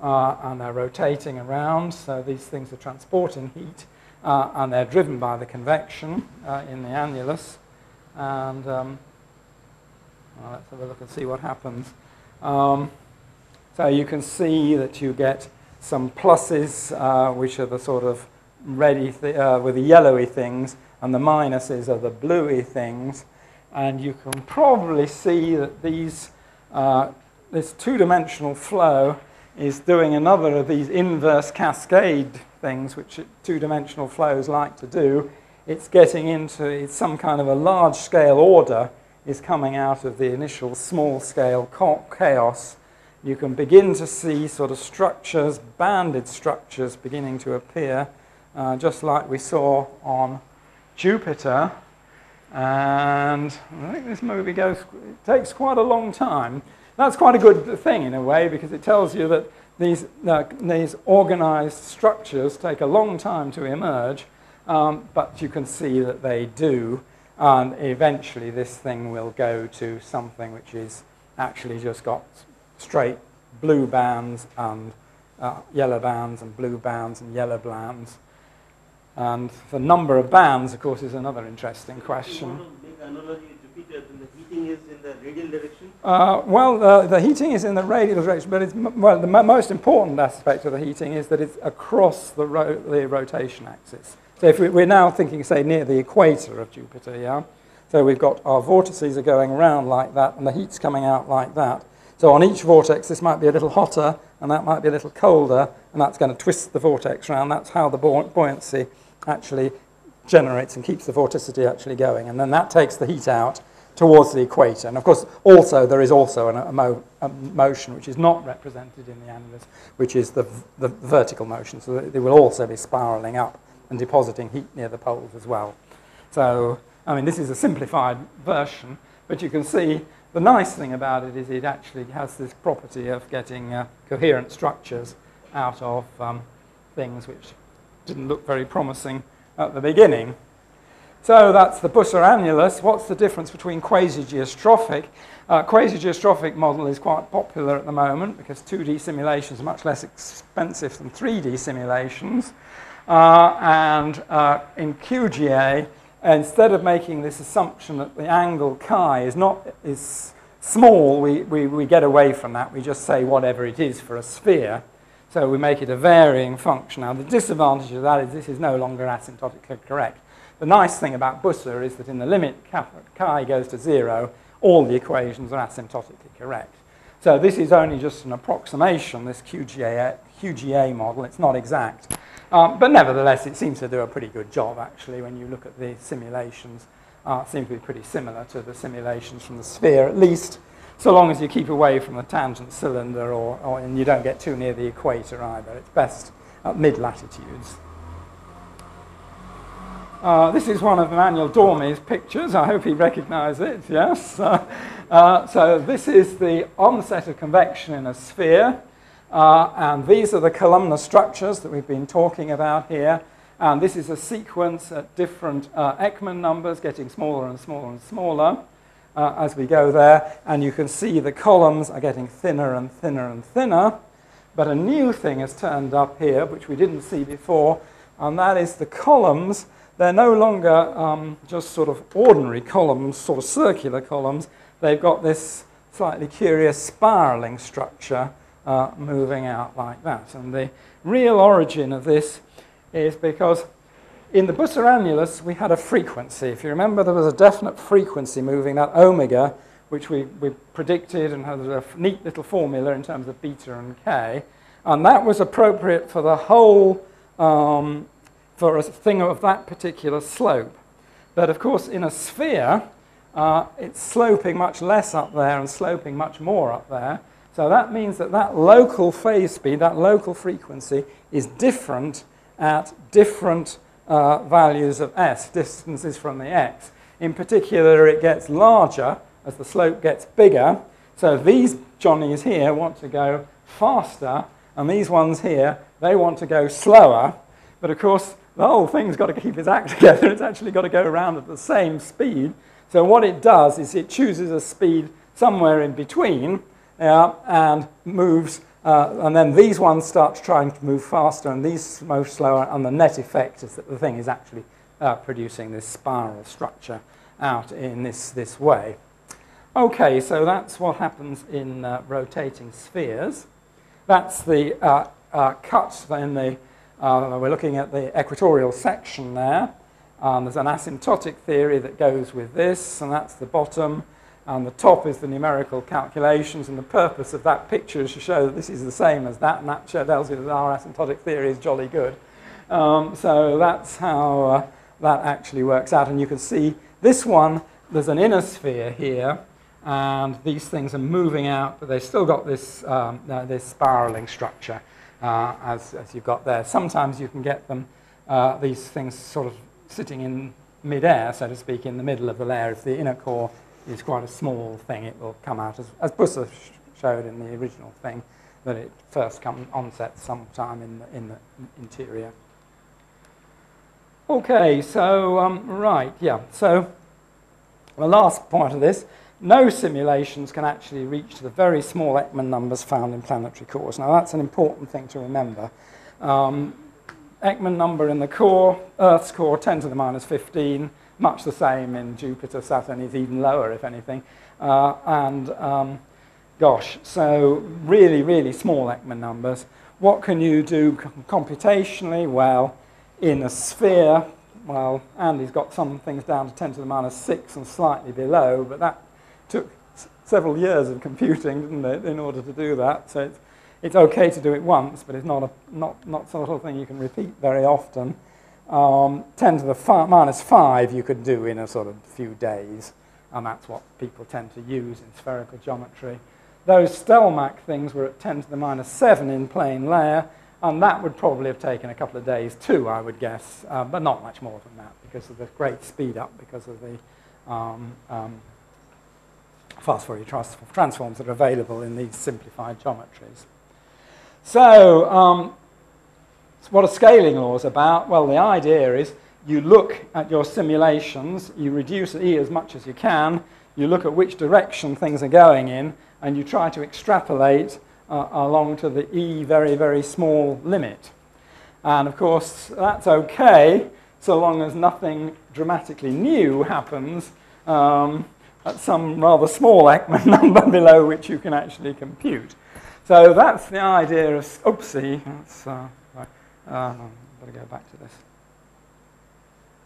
uh, and they're rotating around, so these things are transporting heat, uh, and they're driven by the convection uh, in the annulus. And um, well, let's have a look and see what happens. Um, so you can see that you get some pluses, uh, which are the sort of ready th- uh, with the yellowy things, and the minuses are the bluey things. And you can probably see that these, uh, this two-dimensional flow is doing another of these inverse cascade things, which two-dimensional flows like to do. It's getting into it's some kind of a large-scale order is coming out of the initial small-scale chaos. You can begin to see sort of structures, banded structures, beginning to appear, uh, just like we saw on Jupiter. And I think this movie goes, it takes quite a long time that's quite a good thing in a way because it tells you that these, uh, these organized structures take a long time to emerge, um, but you can see that they do. And eventually, this thing will go to something which is actually just got straight blue bands and uh, yellow bands and blue bands and yellow bands. And the number of bands, of course, is another interesting question heating is in the radial direction? Uh, well, uh, the heating is in the radial direction, but it's, well, the most important aspect of the heating is that it's across the, ro the rotation axis. So if we, we're now thinking, say, near the equator of Jupiter, yeah? So we've got our vortices are going around like that, and the heat's coming out like that. So on each vortex, this might be a little hotter, and that might be a little colder, and that's going to twist the vortex around. That's how the buoyancy actually generates and keeps the vorticity actually going. And then that takes the heat out, towards the equator. And of course, also there is also an, a, mo a, motion which is not represented in the annulus, which is the, the vertical motion. So they will also be spiraling up and depositing heat near the poles as well. So, I mean, this is a simplified version, but you can see the nice thing about it is it actually has this property of getting uh, coherent structures out of um, things which didn't look very promising at the beginning. So that's the Busse annulus. What's the difference between quasi-geostrophic? Uh, quasi-geostrophic model is quite popular at the moment because 2D simulations are much less expensive than 3D simulations. Uh, and uh, in QGA, instead of making this assumption that the angle chi is not is small, we, we, we get away from that. We just say whatever it is for a sphere. So we make it a varying function. Now, the disadvantage of that is this is no longer asymptotically correct. The nice thing about Busse is that in the limit chi goes to zero, all the equations are asymptotically correct. So this is only just an approximation, this QGA, QGA model. It's not exact. Um, but nevertheless, it seems to do a pretty good job, actually, when you look at the simulations. Uh, seem to be pretty similar to the simulations from the sphere, at least so long as you keep away from the tangent cylinder or, or and you don't get too near the equator either. It's best at mid-latitudes. Uh, this is one of Emmanuel Dormy's pictures. I hope he recognizes it, yes. Uh, uh, so this is the onset of convection in a sphere. Uh, and these are the columnar structures that we've been talking about here. And this is a sequence at different uh, Ekman numbers, getting smaller and smaller and smaller as we go there. And you can see the columns are getting thinner and thinner and thinner. But a new thing has turned up here, which we didn't see before, and that is the columns. They're no longer um, just sort of ordinary columns, sort of circular columns. They've got this slightly curious spiraling structure uh, moving out like that. And the real origin of this is because in the Busse annulus, we had a frequency. If you remember, there was a definite frequency moving, that omega, which we, we predicted and had a neat little formula in terms of beta and k. And that was appropriate for the whole, um, for a thing of that particular slope. But of course, in a sphere, uh, it's sloping much less up there and sloping much more up there. So that means that that local phase speed, that local frequency, is different at different uh, values of s, distances from the x. In particular, it gets larger as the slope gets bigger. So these Johnnies here want to go faster, and these ones here, they want to go slower. But of course, the whole thing's got to keep its act together. It's actually got to go around at the same speed. So what it does is it chooses a speed somewhere in between and moves uh, and then these ones start trying to move faster and these move slower, and the net effect is that the thing is actually uh, producing this spiral structure out in this, this way. Okay, so that's what happens in uh, rotating spheres. That's the uh, uh, cut in the, uh, we're looking at the equatorial section there. Um, there's an asymptotic theory that goes with this, and that's the bottom. And the top is the numerical calculations, and the purpose of that picture is to show that this is the same as that, and that tells you that our asymptotic theory is jolly good. Um, so that's how uh, that actually works out. And you can see this one, there's an inner sphere here, and these things are moving out, but they've still got this, um, uh, this spiraling structure uh, as, as you've got there. Sometimes you can get them, uh, these things sort of sitting in midair, so to speak, in the middle of the layer. If the inner core is quite a small thing. It will come out, as, as Busse showed in the original thing, that it first come onset sometime in the, in the interior. Okay, so, um, right, yeah. So the last point of this, no simulations can actually reach the very small Ekman numbers found in planetary cores. Now that's an important thing to remember. Um, Ekman number in the core, Earth's core, 10 to the minus 15, much the same in Jupiter. Saturn is even lower, if anything. Uh, and um, gosh, so really, really small Ekman numbers. What can you do computationally? Well, in a sphere, well, Andy's got some things down to 10 to the minus 6 and slightly below, but that took several years of computing, didn't it, in order to do that. So it's, it's okay to do it once, but it's not, a, not, not sort of thing you can repeat very often um, 10 to the minus 5 you could do in a sort of few days, and that's what people tend to use in spherical geometry. Those Stellmach things were at 10 to the minus 7 in plane layer, and that would probably have taken a couple of days too, I would guess, uh, but not much more than that because of the great speed up, because of the um, um, fast Fourier transforms that are available in these simplified geometries. So, um, what are scaling laws about? Well, the idea is you look at your simulations, you reduce E as much as you can, you look at which direction things are going in, and you try to extrapolate uh, along to the E very, very small limit. And of course, that's okay so long as nothing dramatically new happens um, at some rather small Ekman number below which you can actually compute. So that's the idea of, oopsie, that's, uh, right, uh, better go back to this.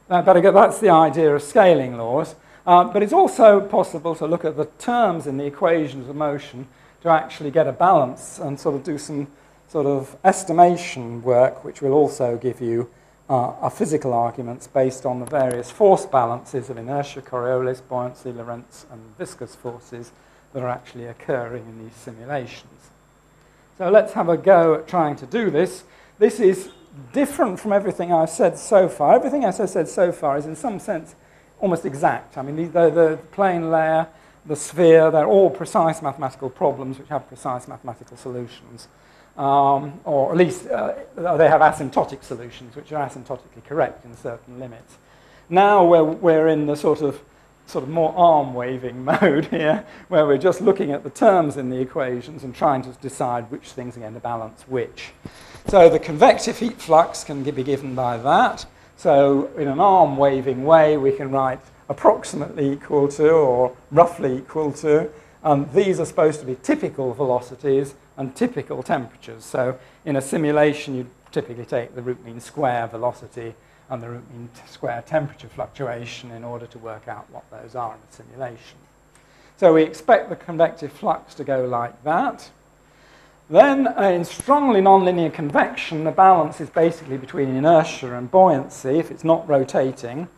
Better go, that's the idea of scaling laws. Uh, but it's also possible to look at the terms in the equations of motion to actually get a balance and sort of do some sort of estimation work, which will also give you uh, are physical arguments based on the various force balances of inertia, Coriolis, buoyancy, Lorentz, and viscous forces that are actually occurring in these simulations. So let's have a go at trying to do this. This is different from everything I've said so far. Everything I've said so far is in some sense almost exact. I mean, the, the plane layer, the sphere, they're all precise mathematical problems which have precise mathematical solutions um, or at least uh, they have asymptotic solutions, which are asymptotically correct in certain limits. Now we're, we're in the sort of, sort of more arm waving mode here, where we're just looking at the terms in the equations and trying to decide which things are going to balance which. So the convective heat flux can be given by that. So in an arm waving way, we can write approximately equal to or roughly equal to. Um, these are supposed to be typical velocities and typical temperatures. So in a simulation, you typically take the root mean square velocity and the root mean square temperature fluctuation in order to work out what those are in a simulation. So we expect the convective flux to go like that. Then uh, in strongly nonlinear convection, the balance is basically between inertia and buoyancy if it's not rotating.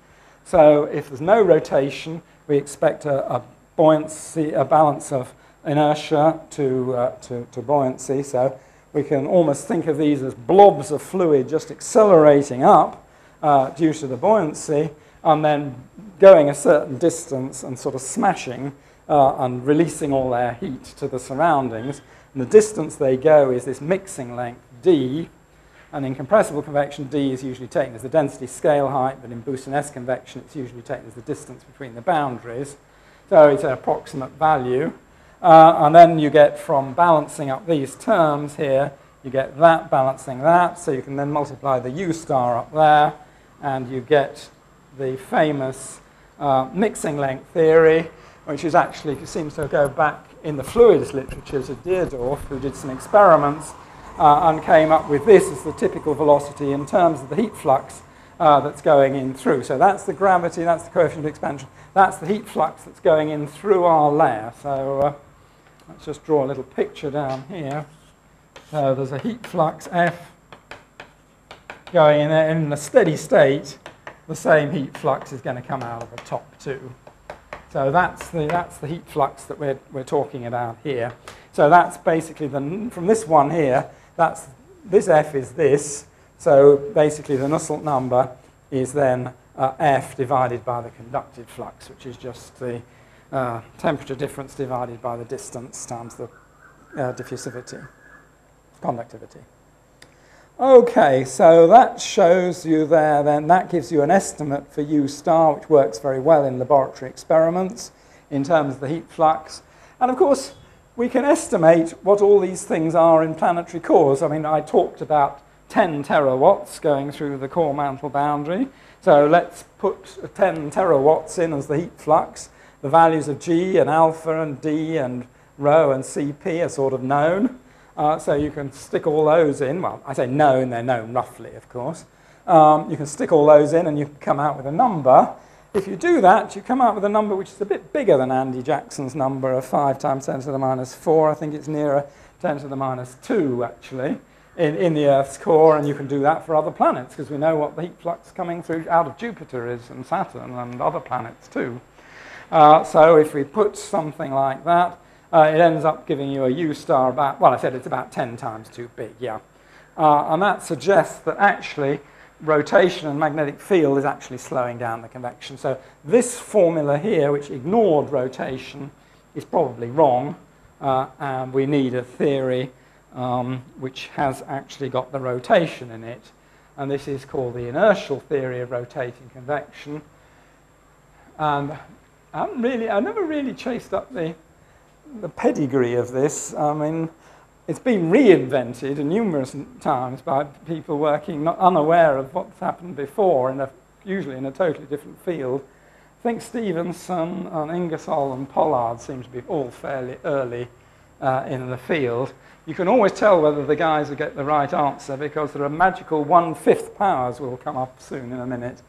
So if there's no rotation, we expect a, a buoyancy, a balance of inertia to, uh, to, to buoyancy. So we can almost think of these as blobs of fluid just accelerating up uh, due to the buoyancy and then going a certain distance and sort of smashing uh, and releasing all their heat to the surroundings. And the distance they go is this mixing length d. And in compressible convection, d is usually taken as the density scale height, but in Boussinesq convection, it's usually taken as the distance between the boundaries. So it's an approximate value. Uh, and then you get from balancing up these terms here, you get that balancing that. So you can then multiply the U star up there, and you get the famous uh, mixing length theory, which is actually seems to go back in the fluids literature to Deardorff, who did some experiments uh, and came up with this as the typical velocity in terms of the heat flux uh, that's going in through. So that's the gravity, that's the coefficient of expansion, that's the heat flux that's going in through our layer. So uh, Let's just draw a little picture down here. So there's a heat flux F going in there, in a steady state, the same heat flux is going to come out of the top too. So that's the, that's the heat flux that we're, we're talking about here. So that's basically the, from this one here, that's, this F is this. So basically the Nusselt number is then uh, F divided by the conductive flux, which is just the uh, temperature difference divided by the distance times the uh, diffusivity, conductivity. Okay, so that shows you there then, that gives you an estimate for U star, which works very well in laboratory experiments in terms of the heat flux. And of course, we can estimate what all these things are in planetary cores. I mean, I talked about 10 terawatts going through the core mantle boundary. So let's put 10 terawatts in as the heat flux the values of G and alpha and D and rho and CP are sort of known. Uh, so you can stick all those in. Well, I say known, they're known roughly, of course. Um, you can stick all those in and you come out with a number. If you do that, you come out with a number which is a bit bigger than Andy Jackson's number of 5 times 10 to the minus 4. I think it's nearer 10 to the minus 2, actually, in, in the Earth's core. And you can do that for other planets because we know what the heat flux coming through out of Jupiter is and Saturn and other planets, too. Uh, so if we put something like that, uh, it ends up giving you a U star about, well, I said it's about 10 times too big, yeah. Uh, and that suggests that actually rotation and magnetic field is actually slowing down the convection. So this formula here, which ignored rotation, is probably wrong. Uh, and we need a theory um, which has actually got the rotation in it. and this is called the inertial theory of rotating convection. And I haven't really, I never really chased up the, the pedigree of this. I mean, it's been reinvented numerous times by people working not unaware of what's happened before, in a, usually in a totally different field. I think Stevenson and Ingersoll and Pollard seem to be all fairly early uh, in the field. You can always tell whether the guys will get the right answer because there are magical one-fifth powers will come up soon in a minute.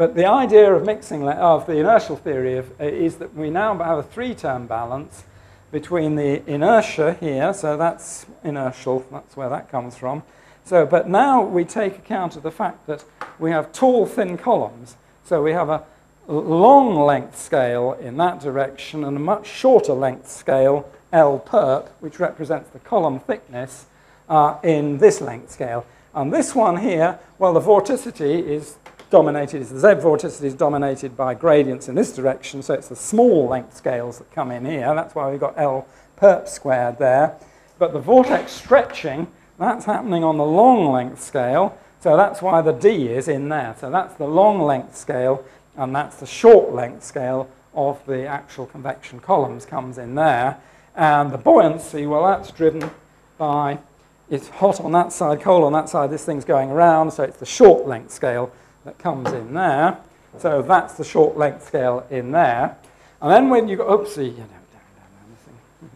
But the idea of mixing of the inertial theory of, uh, is that we now have a three-term balance between the inertia here, so that's inertial, that's where that comes from. So, but now we take account of the fact that we have tall, thin columns. So we have a long length scale in that direction and a much shorter length scale, L perp, which represents the column thickness uh, in this length scale. And this one here, well, the vorticity is dominated, is the Z vorticity is dominated by gradients in this direction, so it's the small length scales that come in here. That's why we've got L perp squared there. But the vortex stretching, that's happening on the long length scale, so that's why the D is in there. So that's the long length scale, and that's the short length scale of the actual convection columns comes in there. And the buoyancy, well, that's driven by, it's hot on that side, cold on that side, this thing's going around, so it's the short length scale that comes in there. So that's the short length scale in there. And then when you go, oopsie, you know,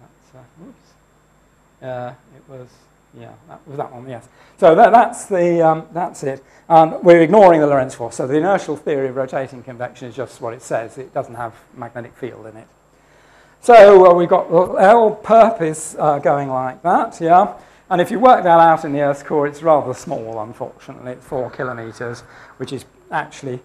that's, uh, oops. Uh, it was, yeah, that was that one, yes. So that, that's, the, um, that's it. And we're ignoring the Lorentz force. So the inertial theory of rotating convection is just what it says. It doesn't have magnetic field in it. So uh, we've got L purpose uh, going like that, yeah. And if you work that out in the Earth's core, it's rather small, unfortunately. It's four kilometers, which is actually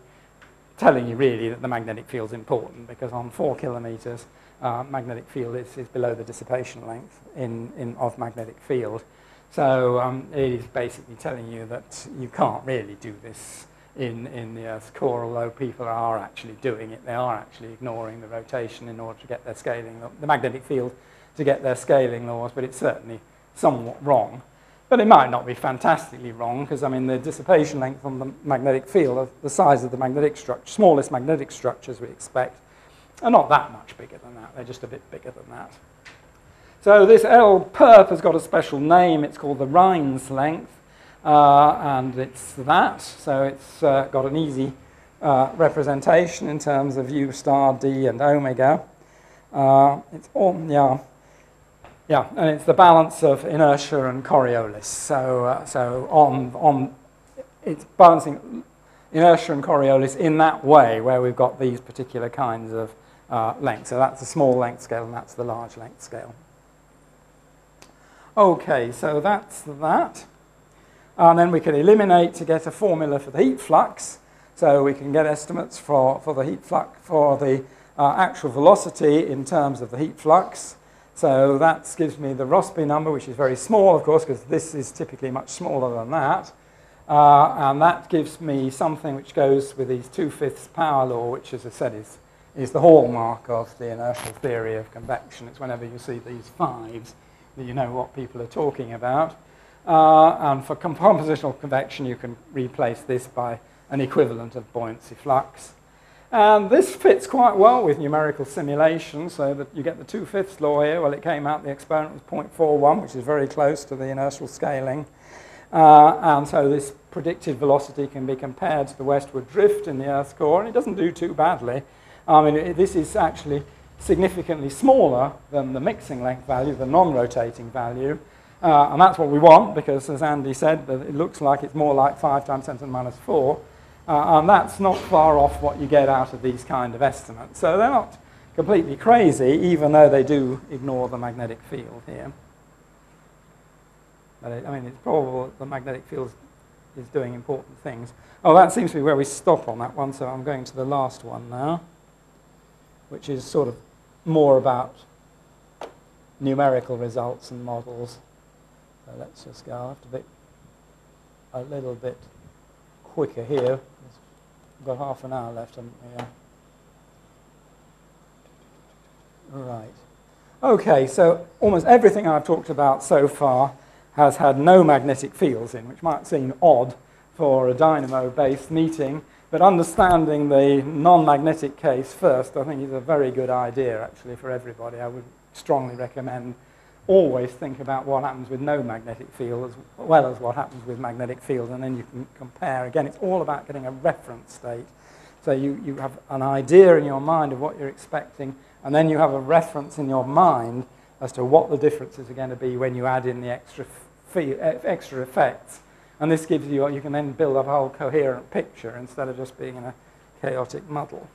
telling you really that the magnetic field is important because on four kilometers, uh, magnetic field is, is below the dissipation length in, in, of magnetic field. So um, it is basically telling you that you can't really do this in, in the Earth's core, although people are actually doing it. They are actually ignoring the rotation in order to get their scaling, the magnetic field to get their scaling laws, but it's certainly somewhat wrong. But it might not be fantastically wrong because, I mean, the dissipation length on the magnetic field, of the size of the magnetic structure, smallest magnetic structures we expect, are not that much bigger than that. They're just a bit bigger than that. So this L perp has got a special name. It's called the Rhines length, uh, and it's that. So it's uh, got an easy uh, representation in terms of U star, D, and omega. Uh, it's all, yeah, yeah, and it's the balance of inertia and Coriolis. So, uh, so on, on, it's balancing inertia and Coriolis in that way where we've got these particular kinds of uh, lengths. So that's the small length scale and that's the large length scale. Okay, so that's that. And then we can eliminate to get a formula for the heat flux. So we can get estimates for, for the heat flux, for the uh, actual velocity in terms of the heat flux. So that gives me the Rossby number, which is very small, of course, because this is typically much smaller than that. Uh, and that gives me something which goes with these two-fifths power law, which, as I said, is, is the hallmark of the inertial theory of convection. It's whenever you see these fives that you know what people are talking about. Uh, and for compositional convection, you can replace this by an equivalent of buoyancy flux. And this fits quite well with numerical simulation, so that you get the two-fifths law here. Well, it came out the experiment was 0.41, which is very close to the inertial scaling. Uh, and so this predicted velocity can be compared to the westward drift in the Earth's core, and it doesn't do too badly. I mean, it, this is actually significantly smaller than the mixing length value, the non-rotating value. Uh, and that's what we want, because as Andy said, it looks like it's more like 5 times 10 to the minus 4. Uh, and that's not far off what you get out of these kind of estimates. So they're not completely crazy, even though they do ignore the magnetic field here. But it, I mean, it's probable that the magnetic field is doing important things. Oh, that seems to be where we stop on that one, so I'm going to the last one now, which is sort of more about numerical results and models. So let's just go after a bit, a little bit quicker here. We've got half an hour left, haven't we? Right. Okay, so almost everything I've talked about so far has had no magnetic fields in, which might seem odd for a dynamo-based meeting, but understanding the non-magnetic case first, I think is a very good idea actually for everybody. I would strongly recommend always think about what happens with no magnetic field as well as what happens with magnetic field, and then you can compare. Again, it's all about getting a reference state. So you, you have an idea in your mind of what you're expecting, and then you have a reference in your mind as to what the differences are going to be when you add in the extra, extra effects. And this gives you, you can then build up a whole coherent picture instead of just being in a chaotic muddle.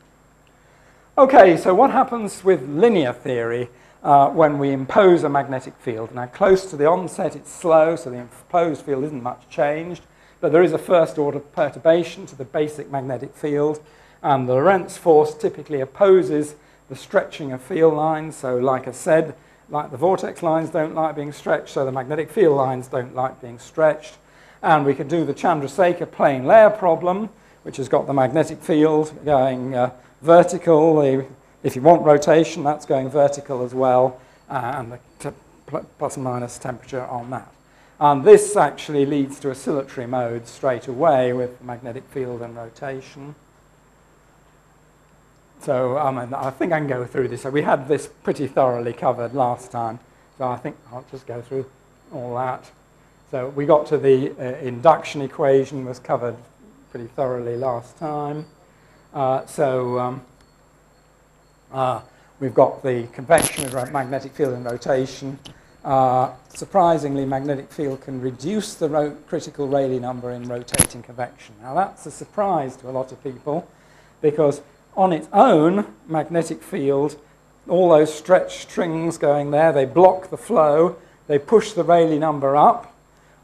Okay, so what happens with linear theory uh, when we impose a magnetic field? Now, close to the onset, it's slow, so the imposed field isn't much changed, but there is a first order perturbation to the basic magnetic field, and the Lorentz force typically opposes the stretching of field lines. So, like I said, like the vortex lines don't like being stretched, so the magnetic field lines don't like being stretched. And we can do the Chandrasekhar plane layer problem, which has got the magnetic field going uh, vertical. If you want rotation, that's going vertical as well, uh, and the plus and minus temperature on that. And this actually leads to oscillatory mode straight away with magnetic field and rotation. So um, I think I can go through this. So we had this pretty thoroughly covered last time. So I think I'll just go through all that. So we got to the uh, induction equation was covered pretty thoroughly last time. Uh, so um, uh, we've got the convection of magnetic field and rotation. Uh, surprisingly, magnetic field can reduce the critical Rayleigh number in rotating convection. Now that's a surprise to a lot of people because on its own, magnetic field, all those stretched strings going there, they block the flow, they push the Rayleigh number up,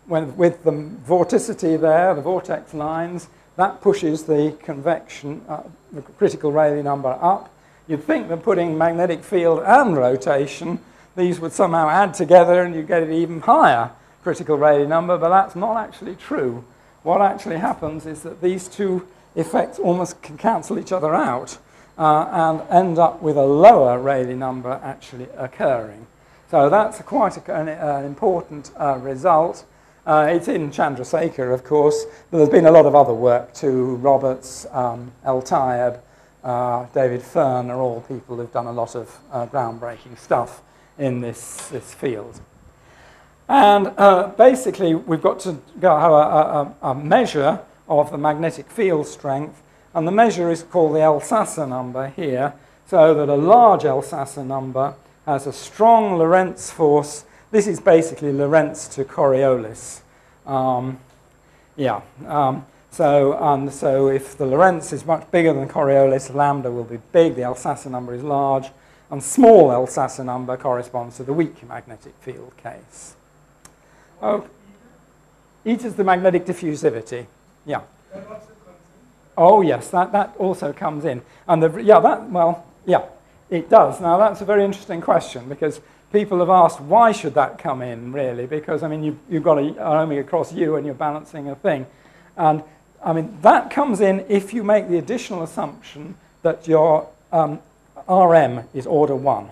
when, with the vorticity there, the vortex lines, that pushes the convection, uh, the critical Rayleigh number up. You'd think that putting magnetic field and rotation, these would somehow add together and you'd get an even higher critical Rayleigh number, but that's not actually true. What actually happens is that these two effects almost can cancel each other out uh, and end up with a lower Rayleigh number actually occurring. So that's quite a, an, an, important uh, result. Uh, it's in Chandrasekhar, of course, but there's been a lot of other work too. Roberts, um, Eltayeb, uh, David Fearn are all people who've done a lot of uh, groundbreaking stuff in this, this field. And uh, basically, we've got to go have a, a, a, measure of the magnetic field strength, and the measure is called the Elsasser number here, so that a large Elsasser number has a strong Lorentz force this is basically Lorentz to Coriolis. Um, yeah. Um, so, um, so if the Lorentz is much bigger than Coriolis, lambda will be big, the Elsasser number is large, and small Elsasser number corresponds to the weak magnetic field case. Oh, eta is the magnetic diffusivity. Yeah. Oh, yes, that, that also comes in. And the, yeah, that, well, yeah, it does. Now, that's a very interesting question because people have asked, why should that come in, really? Because, I mean, you, you've got a, an omega cross U and you're balancing a thing. And, I mean, that comes in if you make the additional assumption that your um, RM is order 1.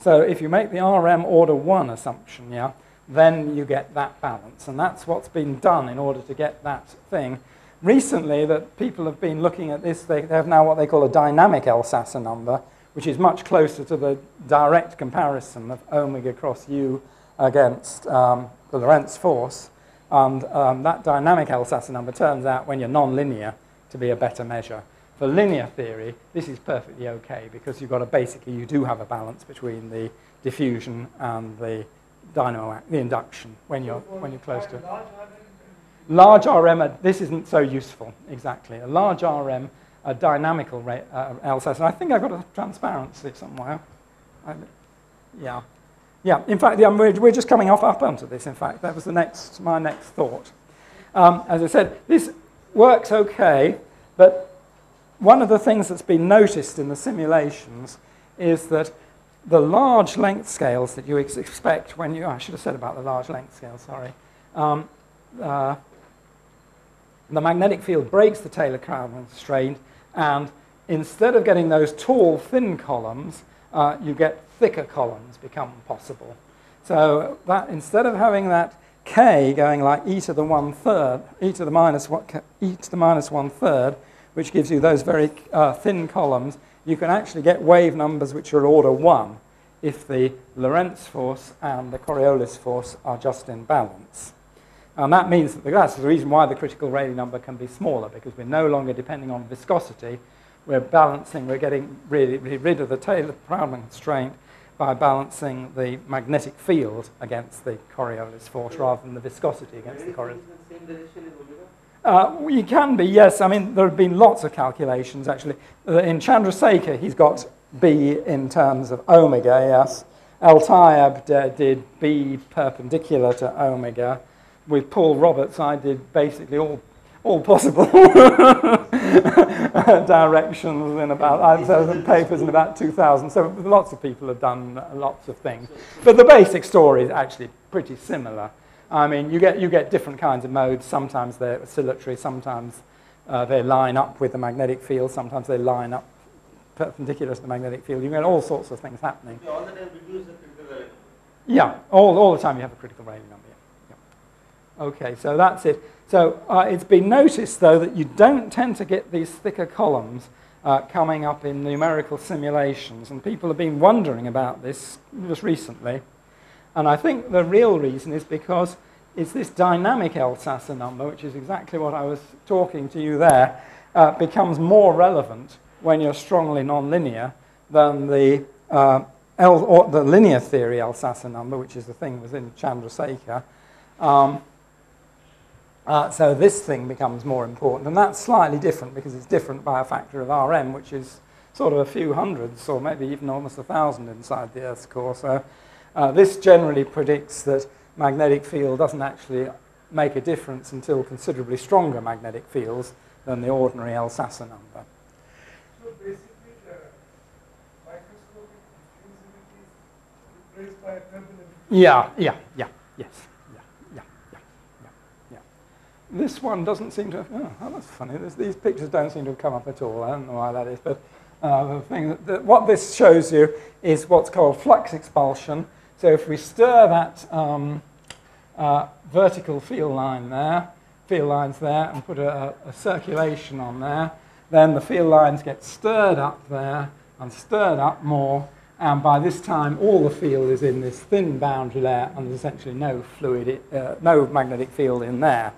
So if you make the RM order 1 assumption, yeah, then you get that balance. And that's what's been done in order to get that thing. Recently, that people have been looking at this, they have now what they call a dynamic Elsasser number, which is much closer to the direct comparison of omega cross u against um, the Lorentz force. And um, that dynamic Elsasser number turns out, when you're nonlinear, to be a better measure. For linear theory, this is perfectly okay because you've got a basically, you do have a balance between the diffusion and the dynamo, the induction when you're, when you're close to Large RM, this isn't so useful, exactly. A large RM a dynamical uh, Elsasser. And I think I've got a transparency somewhere. I, yeah. Yeah, in fact, yeah, we're, we're, just coming off up onto this, in fact. That was the next, my next thought. Um, as I said, this works okay, but one of the things that's been noticed in the simulations is that the large length scales that you ex expect when you, I should have said about the large length scale, sorry. Um, uh, the magnetic field breaks the Taylor-Proudman constraint and instead of getting those tall, thin columns, uh, you get thicker columns become possible. So that instead of having that k going like e to the one third, e to the minus what, e to the minus one third, which gives you those very uh, thin columns, you can actually get wave numbers which are order one if the Lorentz force and the Coriolis force are just in balance. And that means that the, that's the reason why the critical Rayleigh number can be smaller, because we're no longer depending on viscosity. We're balancing, we're getting really, really rid of the Taylor-Proudman constraint by balancing the magnetic field against the Coriolis force rather than the viscosity against the Coriolis. same direction as omega? Uh, you can be, yes. I mean, there have been lots of calculations, actually. Uh, in Chandrasekhar, he's got B in terms of omega, yes. Eltayeb d- did B perpendicular to omega. With Paul Roberts, I did basically all, all possible directions in about, I the papers in about 2000. So lots of people have done lots of things. But the basic story is actually pretty similar. I mean, you get, you get different kinds of modes. Sometimes they're oscillatory, sometimes uh, they line up with the magnetic field, sometimes they line up perpendicular to the magnetic field. You get all sorts of things happening. You all the time reduce the critical Rayleigh number. Yeah, all, all the time you have a critical number. Okay, so that's it. So uh, it's been noticed, though, that you don't tend to get these thicker columns uh, coming up in numerical simulations, and people have been wondering about this just recently. And I think the real reason is because it's this dynamic Elsasser number, which is exactly what I was talking to you there, uh, becomes more relevant when you're strongly nonlinear than the, uh, the linear theory Elsasser number, which is the thing within Chandrasekhar. Um, uh, so this thing becomes more important, and that's slightly different because it's different by a factor of Rm, which is sort of a few hundreds or maybe even almost a thousand inside the Earth's core. So uh, this generally predicts that magnetic field doesn't actually make a difference until considerably stronger magnetic fields than the ordinary Elsasser number. So basically, the microscopic diffusivity is replaced by turbulent. Yeah, yeah, yeah, yes, yeah, yeah, yeah, yeah, yeah. This one doesn't seem to. Oh, that's funny. This, these pictures don't seem to have come up at all. I don't know why that is, but uh, the thing that, that, what this shows you is what's called flux expulsion. So if we stir that um, uh, vertical field line there, field lines there, and put a, a circulation on there, then the field lines get stirred up there and stirred up more, and by this time all the field is in this thin boundary layer and there's essentially no fluid, uh, no magnetic field in there.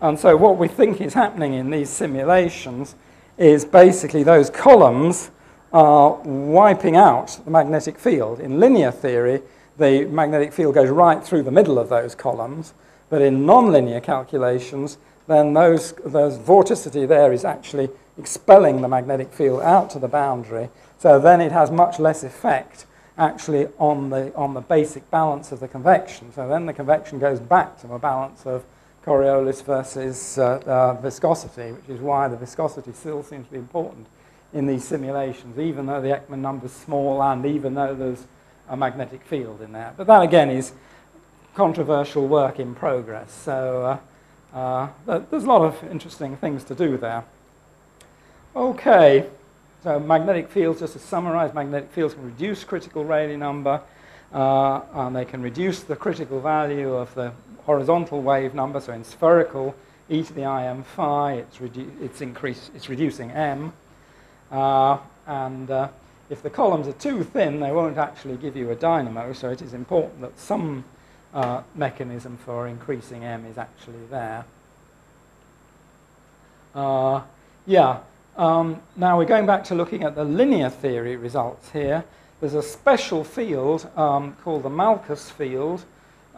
And so what we think is happening in these simulations is basically those columns are wiping out the magnetic field. In linear theory, the magnetic field goes right through the middle of those columns, but in nonlinear calculations, then those, those vorticity there is actually expelling the magnetic field out to the boundary. So then it has much less effect actually on the, on the basic balance of the convection. So then the convection goes back to a balance of Coriolis versus uh, uh, viscosity, which is why the viscosity still seems to be important in these simulations, even though the Ekman number is small and even though there's a magnetic field in there. But that again is controversial work in progress. So uh, uh, there's a lot of interesting things to do there. Okay, so magnetic fields, just to summarize, magnetic fields can reduce critical Rayleigh number, uh, and they can reduce the critical value of the horizontal wave number. So in spherical, e to the im phi, it's, it's, increase, it's reducing m. Uh, and uh, if the columns are too thin, they won't actually give you a dynamo, so it is important that some uh, mechanism for increasing m is actually there. Uh, yeah, um, now we're going back to looking at the linear theory results here. There's a special field um, called the Malkus field,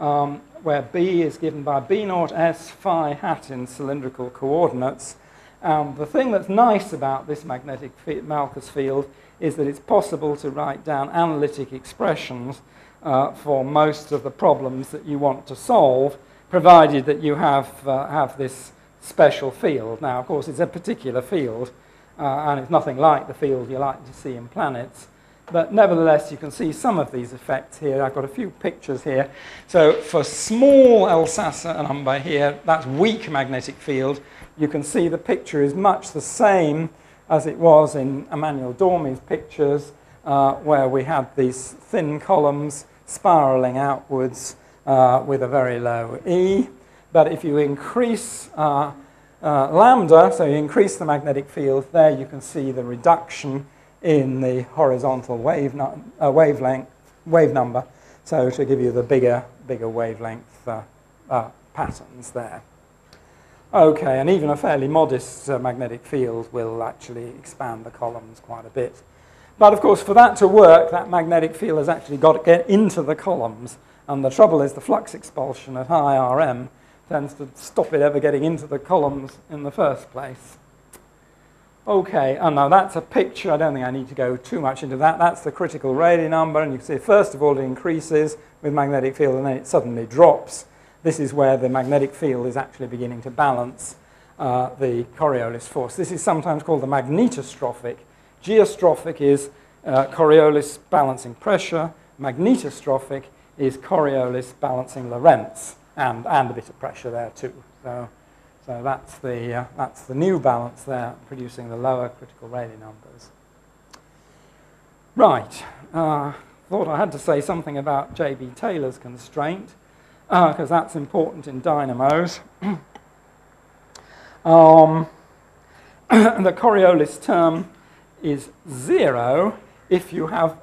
um, where B is given by B naught S phi hat in cylindrical coordinates. Um, the thing that's nice about this magnetic Malkus field is that it's possible to write down analytic expressions uh, for most of the problems that you want to solve, provided that you have, uh, have this special field. Now, of course, it's a particular field, uh, and it's nothing like the field you like to see in planets. But nevertheless, you can see some of these effects here. I've got a few pictures here. So for small Elsasser number here, that's weak magnetic field. You can see the picture is much the same as it was in Emmanuel Dormy's pictures, uh, where we had these thin columns spiraling outwards uh, with a very low E. But if you increase uh, uh, lambda, so you increase the magnetic field, there you can see the reduction in the horizontal wave, uh, wavelength, wave number, so to give you the bigger, bigger wavelength uh, uh, patterns there. Okay, and even a fairly modest uh, magnetic field will actually expand the columns quite a bit. But of course, for that to work, that magnetic field has actually got to get into the columns. And the trouble is the flux expulsion at high RM tends to stop it ever getting into the columns in the first place. Okay, and now that's a picture. I don't think I need to go too much into that. That's the critical Rayleigh number. And you can see, first of all, it increases with magnetic field and then it suddenly drops. This is where the magnetic field is actually beginning to balance uh, the Coriolis force. This is sometimes called the magnetostrophic. Geostrophic is uh, Coriolis balancing pressure. Magnetostrophic is Coriolis balancing Lorentz and, and a bit of pressure there too. So, so that's, the, uh, that's the new balance there, producing the lower critical Rayleigh numbers. Right. Uh, thought I had to say something about J.B. Taylor's constraint because that's important in dynamos. um, the Coriolis term is zero if you have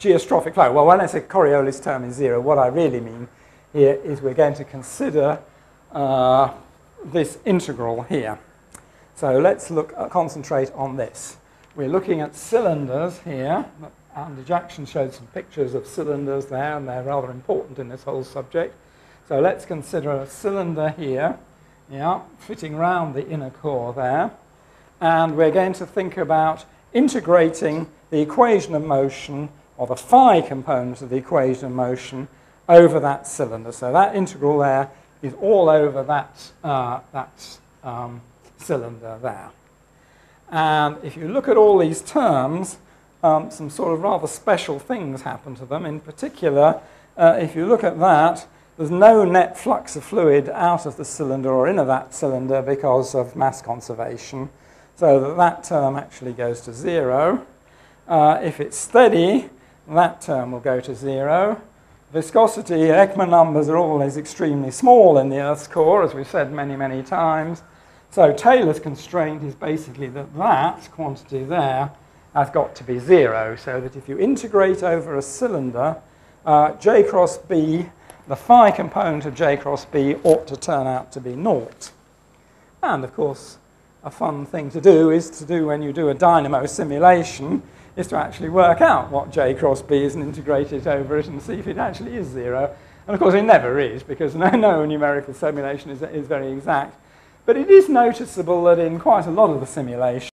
geostrophic flow. Well, when I say Coriolis term is zero, what I really mean here is we're going to consider uh, this integral here. So let's look, uh, concentrate on this. We're looking at cylinders here. Andy Jackson showed some pictures of cylinders there, and they're rather important in this whole subject. So let's consider a cylinder here, yeah, fitting round the inner core there. And we're going to think about integrating the equation of motion, or the phi component of the equation of motion, over that cylinder. So that integral there is all over that, uh, that um, cylinder there. And if you look at all these terms, um, some sort of rather special things happen to them. In particular, uh, if you look at that, there's no net flux of fluid out of the cylinder or into that cylinder because of mass conservation. So that, that term actually goes to zero. Uh, if it's steady, that term will go to zero. Viscosity, Ekman numbers are always extremely small in the Earth's core, as we've said many, many times. So Taylor's constraint is basically that that quantity there has got to be zero, so that if you integrate over a cylinder, uh, J cross B the phi component of j cross b ought to turn out to be naught. And of course, a fun thing to do is to do when you do a dynamo simulation is to actually work out what j cross b is and integrate it over it and see if it actually is zero. And of course, it never is because no, no numerical simulation is, is very exact. But it is noticeable that in quite a lot of the simulations,